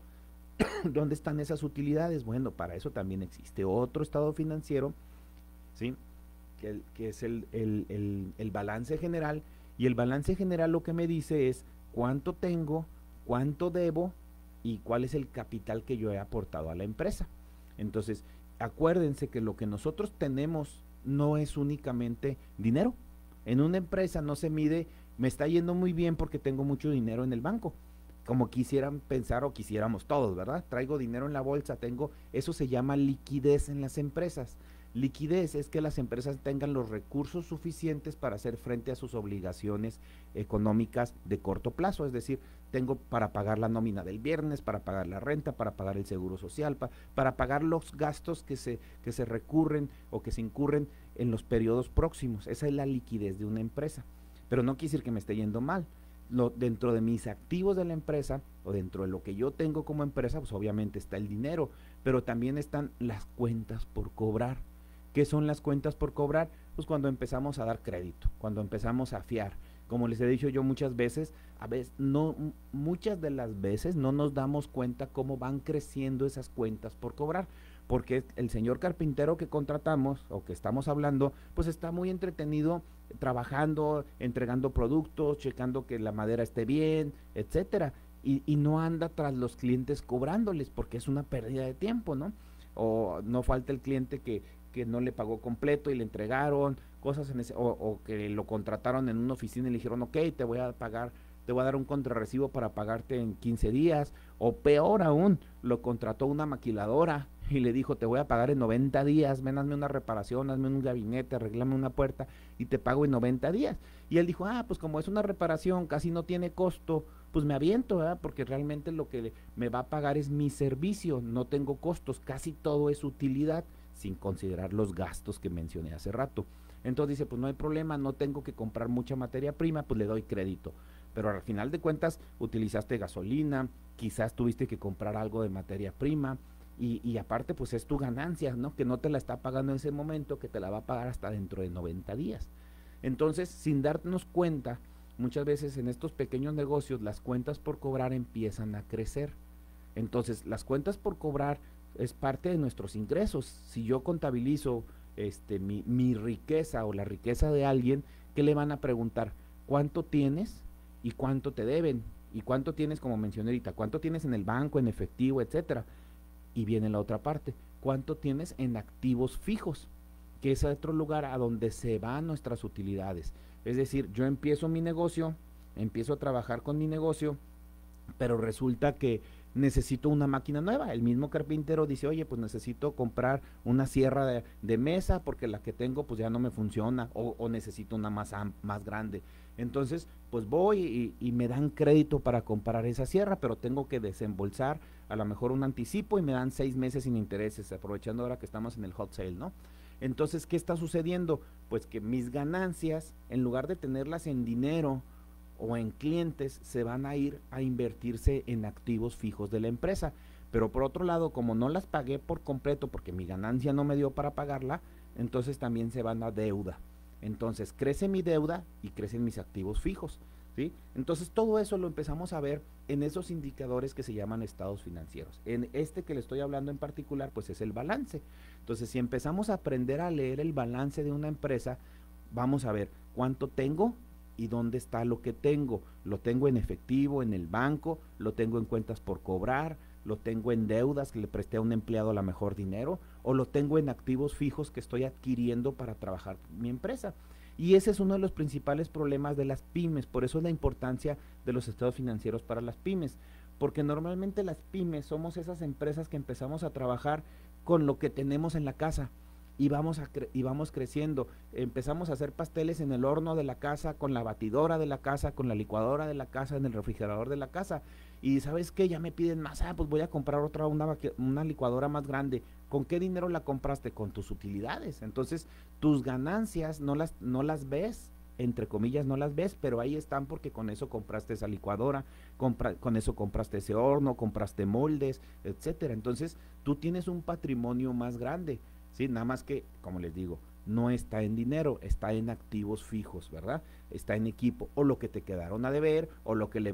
¿Dónde están esas utilidades? Bueno, para eso también existe otro estado financiero, ¿sí? Que, es el, el, balance general. Y el balance general lo que me dice es cuánto tengo, cuánto debo y cuál es el capital que yo he aportado a la empresa. Entonces, acuérdense que lo que nosotros tenemos no es únicamente dinero. En una empresa no se mide, me está yendo muy bien porque tengo mucho dinero en el banco, como quisieran pensar o quisiéramos todos, ¿verdad? Traigo dinero en la bolsa, tengo, eso se llama liquidez en las empresas. Liquidez es que las empresas tengan los recursos suficientes para hacer frente a sus obligaciones económicas de corto plazo, es decir, tengo para pagar la nómina del viernes, para pagar la renta, para pagar el seguro social, para pagar los gastos que se, que se recurren o que se incurren en los periodos próximos. Esa es la liquidez de una empresa. Pero no quiere decir que me esté yendo mal. Dentro de mis activos de la empresa o dentro de lo que yo tengo como empresa, pues obviamente está el dinero, pero también están las cuentas por cobrar ¿Qué son las cuentas por cobrar? Pues cuando empezamos a dar crédito, cuando empezamos a fiar. Como les he dicho yo muchas veces, a veces no muchas de las veces no nos damos cuenta cómo van creciendo esas cuentas por cobrar, porque el señor carpintero que contratamos o que estamos hablando, pues está muy entretenido trabajando, entregando productos, checando que la madera esté bien, etcétera, y, y no anda tras los clientes cobrándoles porque es una pérdida de tiempo, ¿no? O no falta el cliente que que no le pagó completo y le entregaron cosas en ese, o, que lo contrataron en una oficina y le dijeron, ok, te voy a pagar te voy a dar un contrarrecibo para pagarte en 15 días, o peor aún, lo contrató una maquiladora y le dijo, te voy a pagar en 90 días, ven, hazme una reparación, hazme un gabinete, arreglame una puerta y te pago en 90 días. Y él dijo, ah, pues como es una reparación, casi no tiene costo, pues me aviento, porque realmente lo que me va a pagar es mi servicio, no tengo costos, casi todo es utilidad, sin considerar los gastos que mencioné hace rato. Entonces dice, pues no hay problema, no tengo que comprar mucha materia prima, pues le doy crédito pero al final de cuentas utilizaste gasolina, quizás tuviste que comprar algo de materia prima y, aparte pues es tu ganancia, ¿no? Que no te la está pagando en ese momento, que te la va a pagar hasta dentro de 90 días. Entonces, sin darnos cuenta, muchas veces en estos pequeños negocios las cuentas por cobrar empiezan a crecer. Entonces, las cuentas por cobrar es parte de nuestros ingresos. Si yo contabilizo este, mi, mi riqueza o la riqueza de alguien, ¿qué le van a preguntar? ¿Cuánto tienes? y cuánto te deben y cuánto tienes, como mencioné ahorita, cuánto tienes en el banco, en efectivo, etcétera. Y viene la otra parte, cuánto tienes en activos fijos, que es otro lugar a donde se van nuestras utilidades. Es decir, yo empiezo mi negocio, empiezo a trabajar con mi negocio, pero resulta que necesito una máquina nueva. El mismo carpintero dice, oye, pues necesito comprar una sierra de, mesa porque la que tengo pues ya no me funciona o, necesito una más, más grande. Entonces, pues voy y, me dan crédito para comprar esa sierra, pero tengo que desembolsar a lo mejor un anticipo y me dan seis meses sin intereses, aprovechando ahora que estamos en el hot sale, ¿no? Entonces, ¿qué está sucediendo? Pues que mis ganancias, en lugar de tenerlas en dinero o en clientes, se van a ir a invertirse en activos fijos de la empresa. Pero por otro lado, como no las pagué por completo porque mi ganancia no me dio para pagarla, entonces también se van a deuda. Entonces crece mi deuda y crecen mis activos fijos. ¿sí? Entonces todo eso lo empezamos a ver en esos indicadores que se llaman estados financieros. En este que le estoy hablando en particular, pues es el balance. Entonces si empezamos a aprender a leer el balance de una empresa, vamos a ver cuánto tengo y dónde está lo que tengo. Lo tengo en efectivo, en el banco, lo tengo en cuentas por cobrar, lo tengo en deudas que le presté a un empleado la mejor dinero o lo tengo en activos fijos que estoy adquiriendo para trabajar mi empresa. Y ese es uno de los principales problemas de las pymes, por eso es la importancia de los estados financieros para las pymes, porque normalmente las pymes somos esas empresas que empezamos a trabajar con lo que tenemos en la casa y vamos, a y vamos creciendo. Empezamos a hacer pasteles en el horno de la casa, con la batidora de la casa, con la licuadora de la casa, en el refrigerador de la casa y sabes que ya me piden más, ah, pues voy a comprar otra, una, una licuadora más grande. ¿Con qué dinero la compraste? Con tus utilidades. Entonces, tus ganancias no las, no las ves, entre comillas, no las ves, pero ahí están porque con eso compraste esa licuadora, compra, con eso compraste ese horno, compraste moldes, etcétera. Entonces, tú tienes un patrimonio más grande, ¿sí? Nada más que, como les digo, no está en dinero, está en activos fijos, ¿verdad? Está en equipo, o lo que te quedaron a deber, o lo que le,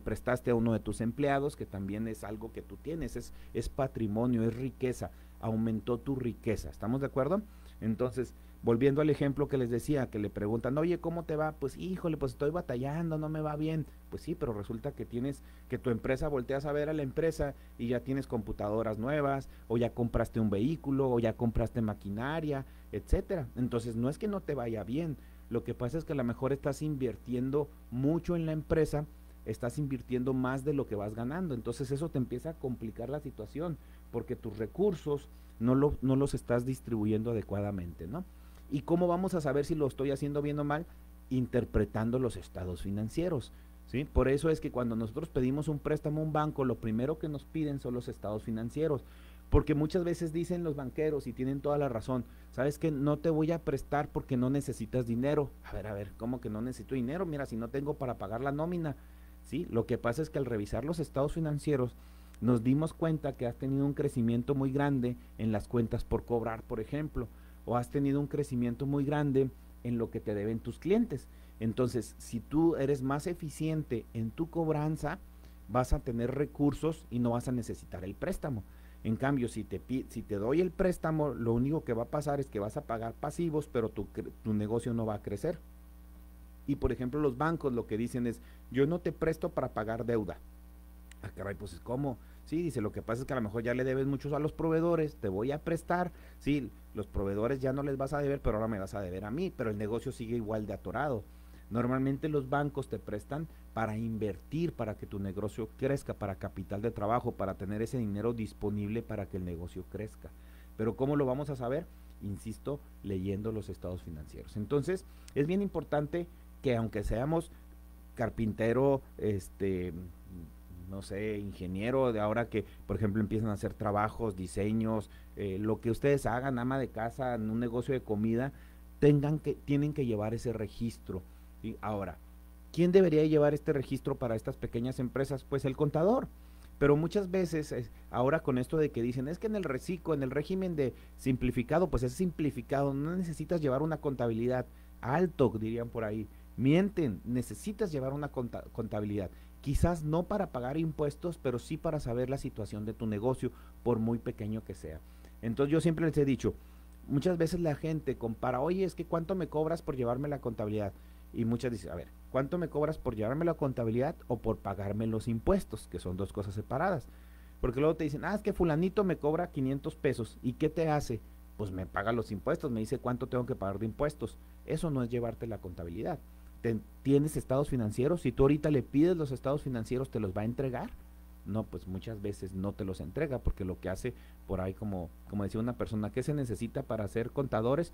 prestaste a uno de tus empleados, que también es algo que tú tienes, es, es patrimonio, es riqueza, aumentó tu riqueza, ¿estamos de acuerdo? Entonces, volviendo al ejemplo que les decía, que le preguntan, oye, ¿cómo te va? Pues híjole, pues estoy batallando, no me va bien. Pues sí, pero resulta que tienes, que tu empresa volteas a ver a la empresa y ya tienes computadoras nuevas, o ya compraste un vehículo, o ya compraste maquinaria, etcétera. Entonces, no es que no te vaya bien, lo que pasa es que a lo mejor estás invirtiendo mucho en la empresa, estás invirtiendo más de lo que vas ganando. Entonces eso te empieza a complicar la situación, porque tus recursos no, lo, no los estás distribuyendo adecuadamente, ¿no? ¿Y cómo vamos a saber si lo estoy haciendo bien o mal? Interpretando los estados financieros. ¿sí? Por eso es que cuando nosotros pedimos un préstamo a un banco, lo primero que nos piden son los estados financieros. Porque muchas veces dicen los banqueros, y tienen toda la razón, sabes que no te voy a prestar porque no necesitas dinero. A ver, a ver, ¿cómo que no necesito dinero? Mira, si no tengo para pagar la nómina. ¿sí? Lo que pasa es que al revisar los estados financieros, nos dimos cuenta que has tenido un crecimiento muy grande en las cuentas por cobrar, por ejemplo o has tenido un crecimiento muy grande en lo que te deben tus clientes. Entonces, si tú eres más eficiente en tu cobranza, vas a tener recursos y no vas a necesitar el préstamo. En cambio, si te, si te doy el préstamo, lo único que va a pasar es que vas a pagar pasivos, pero tu, tu negocio no va a crecer. Y por ejemplo, los bancos lo que dicen es, yo no te presto para pagar deuda. Ah, caray, pues ¿cómo? Sí, dice, lo que pasa es que a lo mejor ya le debes muchos a los proveedores, te voy a prestar, sí, los proveedores ya no les vas a deber, pero ahora me vas a deber a mí, pero el negocio sigue igual de atorado. Normalmente los bancos te prestan para invertir, para que tu negocio crezca, para capital de trabajo, para tener ese dinero disponible para que el negocio crezca. Pero ¿cómo lo vamos a saber? Insisto, leyendo los estados financieros. Entonces, es bien importante que aunque seamos carpintero, este, no sé, ingeniero, de ahora que, por ejemplo, empiezan a hacer trabajos, diseños, eh, lo que ustedes hagan, ama de casa, en un negocio de comida, tengan que, tienen que llevar ese registro. y Ahora, ¿quién debería llevar este registro para estas pequeñas empresas? Pues el contador. Pero muchas veces, ahora con esto de que dicen, es que en el reciclo, en el régimen de simplificado, pues es simplificado, no necesitas llevar una contabilidad alto, dirían por ahí. Mienten, necesitas llevar una contabilidad quizás no para pagar impuestos, pero sí para saber la situación de tu negocio, por muy pequeño que sea. Entonces yo siempre les he dicho, muchas veces la gente compara, oye, es que cuánto me cobras por llevarme la contabilidad. Y muchas dicen, a ver, ¿cuánto me cobras por llevarme la contabilidad o por pagarme los impuestos? Que son dos cosas separadas. Porque luego te dicen, ah, es que fulanito me cobra 500 pesos. ¿Y qué te hace? Pues me paga los impuestos, me dice cuánto tengo que pagar de impuestos. Eso no es llevarte la contabilidad tienes estados financieros, si tú ahorita le pides los estados financieros, ¿te los va a entregar? No, pues muchas veces no te los entrega porque lo que hace por ahí, como, como decía una persona, ¿qué se necesita para ser contadores?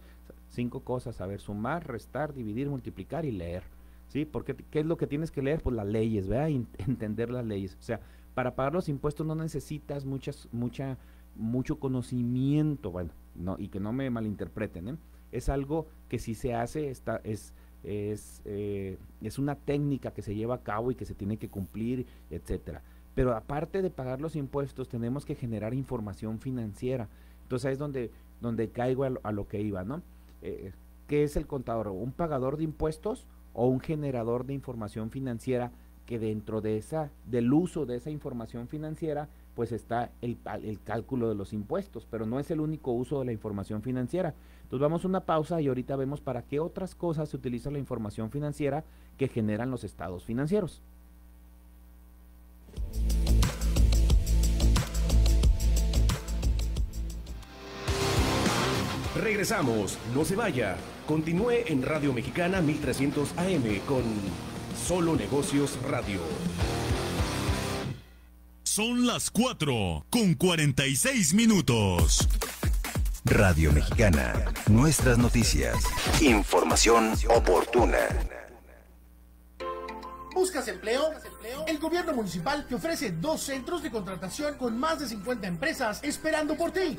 Cinco cosas, saber sumar, restar, dividir, multiplicar y leer. ¿Sí? Porque ¿qué es lo que tienes que leer? Pues las leyes, ¿verdad? entender las leyes. O sea, para pagar los impuestos no necesitas muchas, mucha, mucho conocimiento, bueno, no, y que no me malinterpreten, ¿eh? Es algo que si se hace, está, es, es, eh, es una técnica que se lleva a cabo y que se tiene que cumplir, etcétera. Pero aparte de pagar los impuestos, tenemos que generar información financiera. Entonces ahí es donde, donde caigo a lo, que iba, ¿no? Eh, ¿Qué es el contador? ¿Un pagador de impuestos o un generador de información financiera que dentro de esa, del uso de esa información financiera, pues está el, cálculo de los impuestos, pero no es el único uso de la información financiera. Entonces vamos a una pausa y ahorita vemos para qué otras cosas se utiliza la información financiera que generan los estados financieros. Regresamos, no se vaya. Continúe en Radio Mexicana 1300 AM con Solo Negocios Radio. Son las 4 con 46 minutos. Radio Mexicana, nuestras noticias. Información oportuna. ¿Buscas empleo? El gobierno municipal te ofrece dos centros de contratación con más de 50 empresas esperando por ti.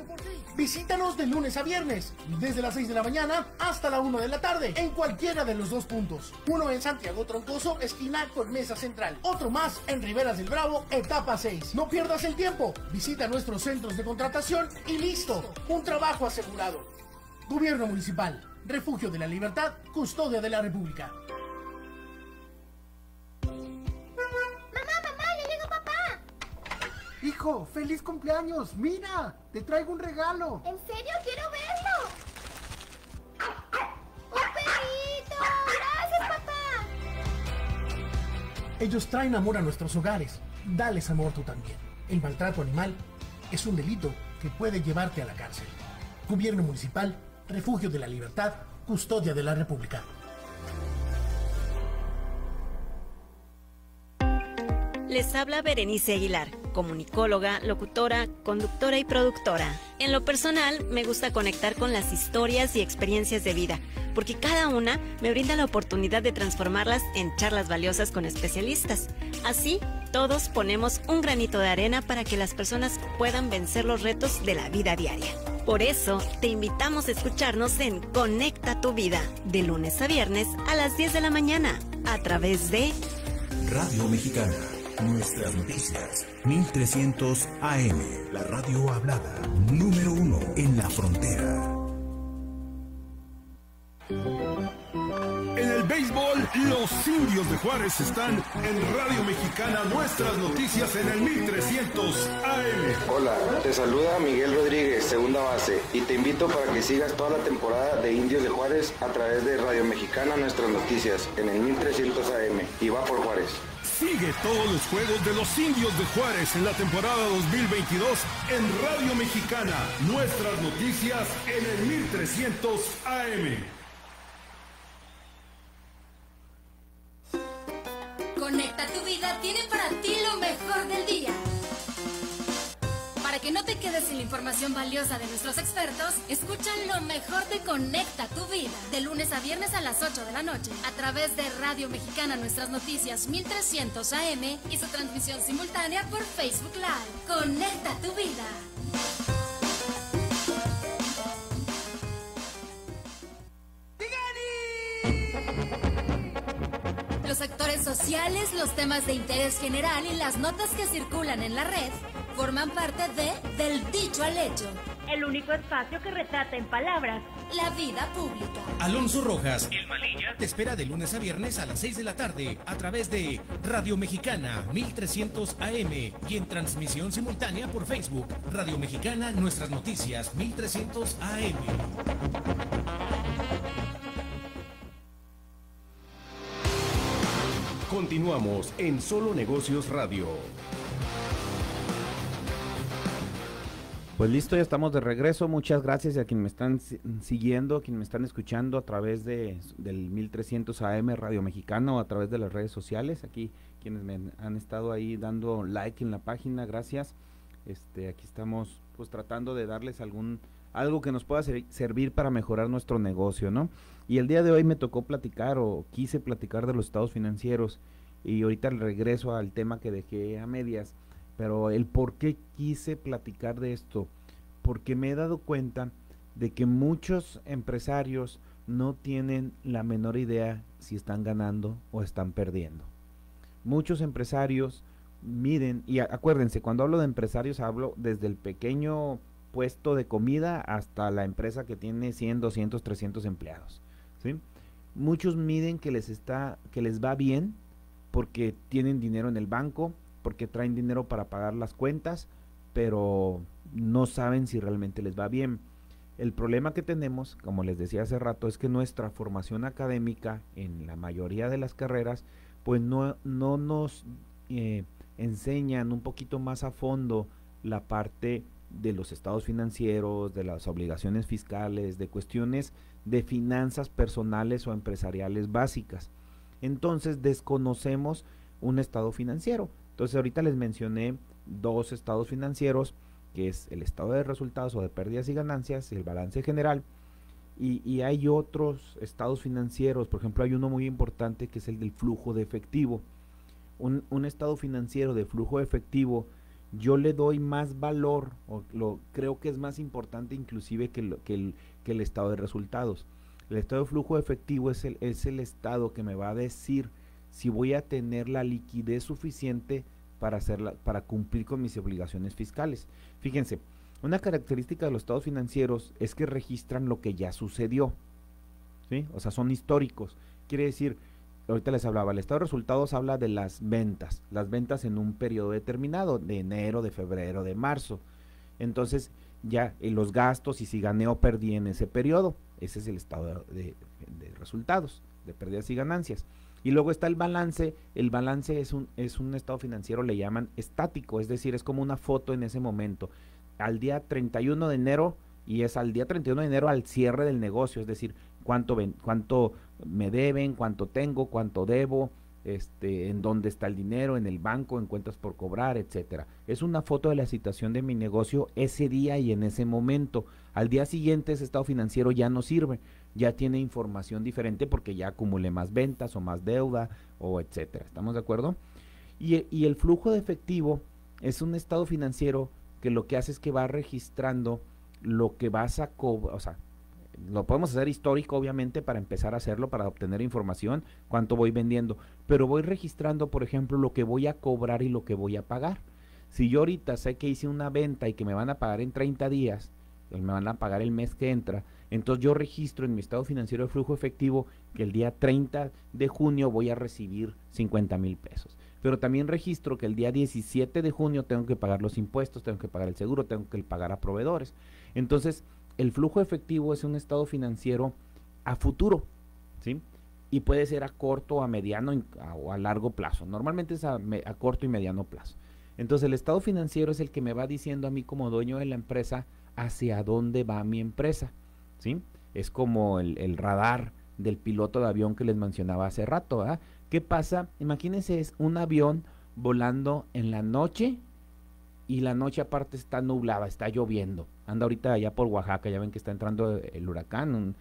Visítanos de lunes a viernes, desde las 6 de la mañana hasta la 1 de la tarde, en cualquiera de los dos puntos. Uno en Santiago Troncoso, esquina con Mesa Central. Otro más en Riberas del Bravo, etapa 6. No pierdas el tiempo. Visita nuestros centros de contratación y listo. Un trabajo asegurado. Gobierno Municipal. Refugio de la Libertad, Custodia de la República. Hijo, feliz cumpleaños. Mira, te traigo un regalo. ¿En serio? Quiero verlo. ¡Un perrito! ¡Gracias, papá! Ellos traen amor a nuestros hogares. Dales amor tú también. El maltrato animal es un delito que puede llevarte a la cárcel. Gobierno Municipal, Refugio de la Libertad, Custodia de la República. Les habla Berenice Aguilar, comunicóloga, locutora, conductora y productora. En lo personal, me gusta conectar con las historias y experiencias de vida, porque cada una me brinda la oportunidad de transformarlas en charlas valiosas con especialistas. Así, todos ponemos un granito de arena para que las personas puedan vencer los retos de la vida diaria. Por eso, te invitamos a escucharnos en Conecta tu Vida, de lunes a viernes a las 10 de la mañana, a través de Radio Mexicana. Nuestras noticias. 1300 AM. La radio hablada. Número uno en la frontera. En el béisbol, los indios de Juárez están en Radio Mexicana. Nuestras noticias en el 1300 AM. Hola, te saluda Miguel Rodríguez, segunda base, y te invito para que sigas toda la temporada de Indios de Juárez a través de Radio Mexicana. Nuestras noticias en el 1300 AM. Y va por Juárez. Sigue todos los juegos de los indios de Juárez en la temporada 2022 en Radio Mexicana. Nuestras noticias en el 1300 AM. Conecta tu vida tiene para ti lo mejor del día. No te quedes sin la información valiosa de nuestros expertos, escucha lo mejor de Conecta tu vida, de lunes a viernes a las 8 de la noche, a través de Radio Mexicana Nuestras Noticias 1300 AM y su transmisión simultánea por Facebook Live. Conecta tu vida. Los sectores sociales, los temas de interés general y las notas que circulan en la red forman parte de Del Dicho al Hecho. El único espacio que retrata en palabras la vida pública. Alonso Rojas, el Malilla, te espera de lunes a viernes a las 6 de la tarde a través de Radio Mexicana 1300 AM y en transmisión simultánea por Facebook. Radio Mexicana, nuestras noticias 1300 AM. Continuamos en Solo Negocios Radio. Pues listo, ya estamos de regreso. Muchas gracias a quienes me están siguiendo, a quienes me están escuchando a través de, del 1300 AM Radio Mexicano, a través de las redes sociales. Aquí quienes me han estado ahí dando like en la página, gracias. Este, aquí estamos pues tratando de darles algún algo que nos pueda servir para mejorar nuestro negocio, ¿no? Y el día de hoy me tocó platicar o quise platicar de los estados financieros y ahorita regreso al tema que dejé a medias, pero el por qué quise platicar de esto, porque me he dado cuenta de que muchos empresarios no tienen la menor idea si están ganando o están perdiendo. Muchos empresarios miden, y acuérdense, cuando hablo de empresarios hablo desde el pequeño puesto de comida hasta la empresa que tiene 100, 200, 300 empleados. ¿sí? Muchos miden que les, está, que les va bien porque tienen dinero en el banco, porque traen dinero para pagar las cuentas, pero no saben si realmente les va bien. El problema que tenemos, como les decía hace rato, es que nuestra formación académica en la mayoría de las carreras, pues no, no nos eh, enseñan un poquito más a fondo la parte de los estados financieros, de las obligaciones fiscales, de cuestiones de finanzas personales o empresariales básicas. Entonces desconocemos un estado financiero. Entonces ahorita les mencioné dos estados financieros, que es el estado de resultados o de pérdidas y ganancias, el balance general, y, hay otros estados financieros, por ejemplo hay uno muy importante que es el del flujo de efectivo. Un, un estado financiero de flujo de efectivo yo le doy más valor, o lo creo que es más importante inclusive que, que, el, que el estado de resultados. El estado de flujo efectivo es el, es el estado que me va a decir si voy a tener la liquidez suficiente para, hacerla, para cumplir con mis obligaciones fiscales. Fíjense, una característica de los estados financieros es que registran lo que ya sucedió. ¿sí? O sea, son históricos. Quiere decir, ahorita les hablaba, el estado de resultados habla de las ventas, las ventas en un periodo determinado, de enero, de febrero, de marzo. Entonces, ya los gastos y si gané o perdí en ese periodo, ese es el estado de, resultados, de pérdidas y ganancias. Y luego está el balance, el balance es un, es un estado financiero, le llaman estático, es decir, es como una foto en ese momento. Al día 31 de enero y es al día 31 de enero al cierre del negocio, es decir, cuánto, cuánto me deben, cuánto tengo, cuánto debo, este, en dónde está el dinero, en el banco, en cuentas por cobrar, etcétera. Es una foto de la situación de mi negocio ese día y en ese momento. Al día siguiente ese estado financiero ya no sirve, ya tiene información diferente porque ya acumulé más ventas o más deuda o etcétera. ¿Estamos de acuerdo? Y, y el flujo de efectivo es un estado financiero que lo que hace es que va registrando lo que vas a cobrar, o sea, lo podemos hacer histórico, obviamente, para empezar a hacerlo, para obtener información, cuánto voy vendiendo, pero voy registrando, por ejemplo, lo que voy a cobrar y lo que voy a pagar. Si yo ahorita sé que hice una venta y que me van a pagar en 30 días, me van a pagar el mes que entra, entonces yo registro en mi estado financiero de flujo efectivo que el día 30 de junio voy a recibir 50 mil pesos. Pero también registro que el día 17 de junio tengo que pagar los impuestos, tengo que pagar el seguro, tengo que pagar a proveedores. Entonces, el flujo efectivo es un estado financiero a futuro, ¿sí? y puede ser a corto, a mediano o a largo plazo. Normalmente es a, a, corto y mediano plazo. Entonces el estado financiero es el que me va diciendo a mí como dueño de la empresa hacia dónde va mi empresa. ¿Sí? Es como el, el radar del piloto de avión que les mencionaba hace rato. ¿Qué pasa? Imagínense, es un avión volando en la noche y la noche aparte está nublada, está lloviendo. Anda ahorita allá por Oaxaca, ya ven que está entrando el huracán. Un,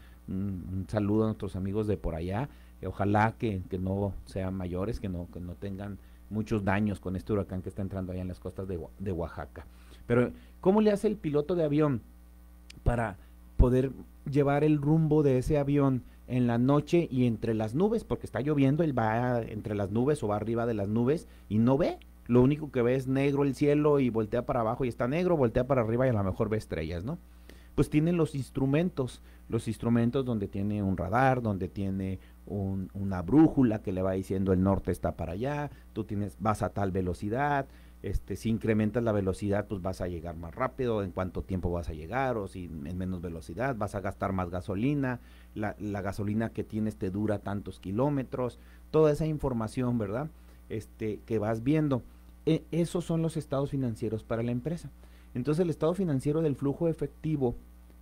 saludo a nuestros amigos de por allá. ojalá que, no sean mayores, que no, que no tengan muchos daños con este huracán que está entrando allá en las costas de, de Oaxaca. Pero, ¿cómo le hace el piloto de avión para poder llevar el rumbo de ese avión en la noche y entre las nubes, porque está lloviendo, él va entre las nubes o va arriba de las nubes y no ve. Lo único que ve es negro el cielo y voltea para abajo y está negro, voltea para arriba y a lo mejor ve estrellas, ¿no? Pues tiene los instrumentos, los instrumentos donde tiene un radar, donde tiene una brújula que le va diciendo el norte está para allá, tú tienes, vas a tal velocidad, este, si incrementas la velocidad, pues vas a llegar más rápido, en cuánto tiempo vas a llegar, o si en menos velocidad, vas a gastar más gasolina, la, gasolina que tienes te dura tantos kilómetros, toda esa información, ¿verdad? Este, que vas viendo. E, esos son los estados financieros para la empresa. Entonces el estado financiero del flujo efectivo,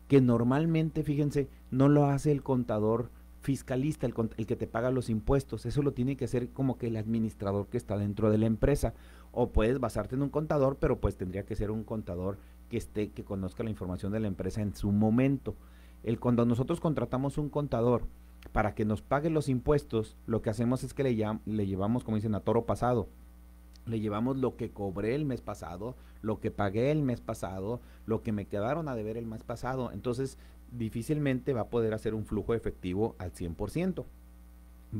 que normalmente, fíjense, no lo hace el contador fiscalista, el, el que te paga los impuestos, eso lo tiene que hacer como que el administrador que está dentro de la empresa o puedes basarte en un contador, pero pues tendría que ser un contador que esté, que conozca la información de la empresa en su momento. El, cuando nosotros contratamos un contador para que nos pague los impuestos, lo que hacemos es que le, le llevamos, como dicen, a toro pasado. Le llevamos lo que cobré el mes pasado, lo que pagué el mes pasado, lo que me quedaron a deber el mes pasado. Entonces, difícilmente va a poder hacer un flujo efectivo al 100%.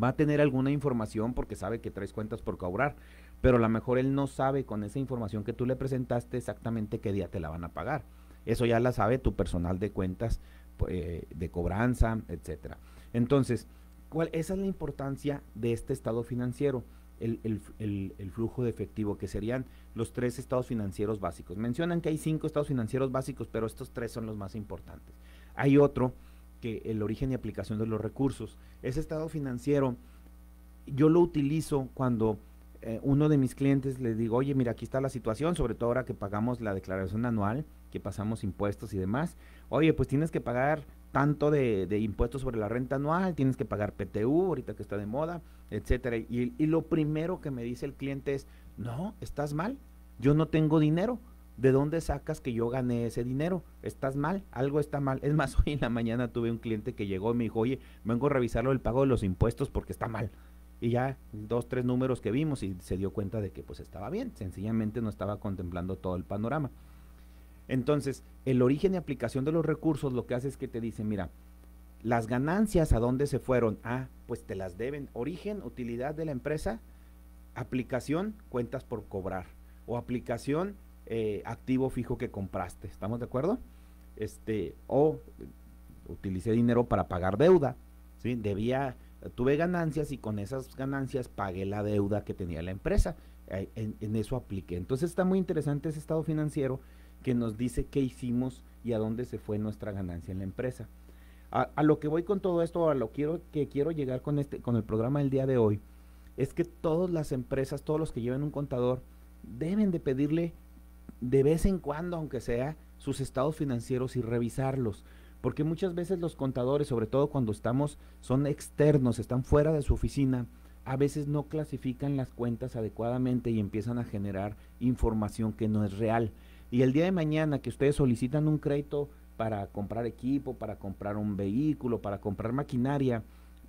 Va a tener alguna información porque sabe que traes cuentas por cobrar, pero a lo mejor él no sabe con esa información que tú le presentaste exactamente qué día te la van a pagar. Eso ya la sabe tu personal de cuentas eh, de cobranza, etcétera. Entonces, ¿cuál, esa es la importancia de este estado financiero, el, el, flujo de efectivo, que serían los tres estados financieros básicos. Mencionan que hay cinco estados financieros básicos, pero estos tres son los más importantes. Hay otro que el origen y aplicación de los recursos. Ese estado financiero yo lo utilizo cuando eh, uno de mis clientes le digo, oye, mira, aquí está la situación, sobre todo ahora que pagamos la declaración anual, que pasamos impuestos y demás. Oye, pues tienes que pagar tanto de, impuestos sobre la renta anual, tienes que pagar PTU, ahorita que está de moda, etcétera. Y, y lo primero que me dice el cliente es, no, estás mal, yo no tengo dinero. ¿De dónde sacas que yo gané ese dinero? Estás mal, algo está mal. Es más, hoy en la mañana tuve un cliente que llegó y me dijo, oye, vengo a revisarlo el pago de los impuestos porque está mal y ya dos, tres números que vimos y se dio cuenta de que pues estaba bien, sencillamente no estaba contemplando todo el panorama. Entonces, el origen y aplicación de los recursos lo que hace es que te dice, mira, las ganancias a dónde se fueron, ah, pues te las deben, origen, utilidad de la empresa, aplicación, cuentas por cobrar, o aplicación, eh, activo fijo que compraste, ¿estamos de acuerdo? Este, o utilicé dinero para pagar deuda, ¿sí? Debía tuve ganancias y con esas ganancias pagué la deuda que tenía la empresa. En, eso apliqué. Entonces está muy interesante ese estado financiero que nos dice qué hicimos y a dónde se fue nuestra ganancia en la empresa. A, lo que voy con todo esto, a lo quiero, que quiero llegar con, este, con el programa del día de hoy, es que todas las empresas, todos los que lleven un contador, deben de pedirle de vez en cuando, aunque sea, sus estados financieros y revisarlos porque muchas veces los contadores, sobre todo cuando estamos, son externos, están fuera de su oficina, a veces no clasifican las cuentas adecuadamente y empiezan a generar información que no es real. Y el día de mañana que ustedes solicitan un crédito para comprar equipo, para comprar un vehículo, para comprar maquinaria,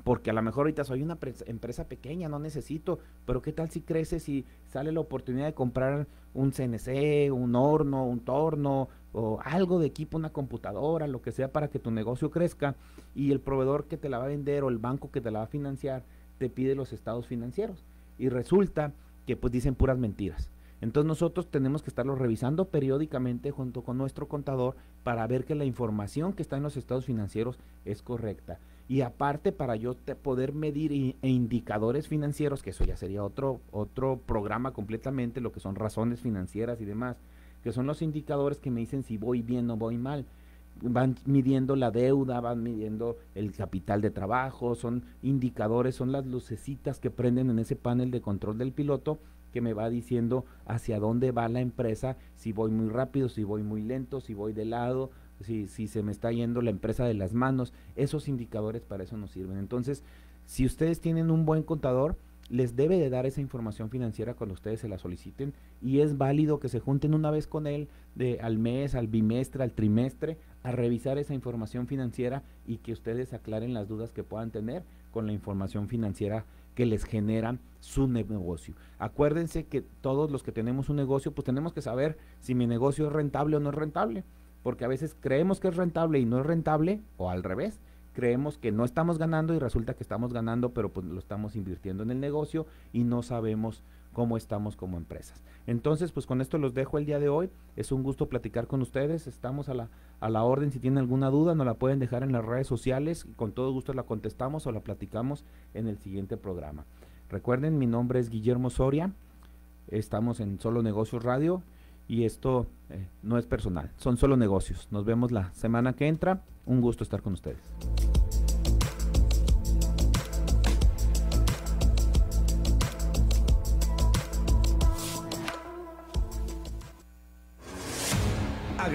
porque a lo mejor ahorita soy una empresa pequeña, no necesito, pero ¿qué tal si crece si sale la oportunidad de comprar un CNC, un horno, un torno o algo de equipo, una computadora, lo que sea para que tu negocio crezca y el proveedor que te la va a vender o el banco que te la va a financiar te pide los estados financieros y resulta que pues dicen puras mentiras. Entonces nosotros tenemos que estarlo revisando periódicamente junto con nuestro contador para ver que la información que está en los estados financieros es correcta. Y aparte para yo poder medir e indicadores financieros, que eso ya sería otro, otro programa completamente, lo que son razones financieras y demás, que son los indicadores que me dicen si voy bien o voy mal. van midiendo la deuda, van midiendo el capital de trabajo, son indicadores, son las lucecitas que prenden en ese panel de control del piloto que me va diciendo hacia dónde va la empresa, si voy muy rápido, si voy muy lento, si voy de lado, si, si se me está yendo la empresa de las manos. Esos indicadores para eso nos sirven. Entonces, si ustedes tienen un buen contador, les debe de dar esa información financiera cuando ustedes se la soliciten y es válido que se junten una vez con él de al mes, al bimestre, al trimestre a revisar esa información financiera y que ustedes aclaren las dudas que puedan tener con la información financiera que les generan su negocio. Acuérdense que todos los que tenemos un negocio, pues tenemos que saber si mi negocio es rentable o no es rentable, porque a veces creemos que es rentable y no es rentable, o al revés, creemos que no estamos ganando y resulta que estamos ganando, pero pues lo estamos invirtiendo en el negocio y no sabemos cómo estamos como empresas. Entonces, pues con esto los dejo el día de hoy. Es un gusto platicar con ustedes. Estamos a la, a la orden. Si tienen alguna duda, nos la pueden dejar en las redes sociales y con todo gusto la contestamos o la platicamos en el siguiente programa. Recuerden, mi nombre es Guillermo Soria. Estamos en Solo Negocios Radio y esto eh, no es personal, son solo negocios. Nos vemos la semana que entra. Un gusto estar con ustedes.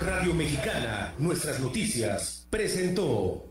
Radio Mexicana, nuestras noticias, presentó.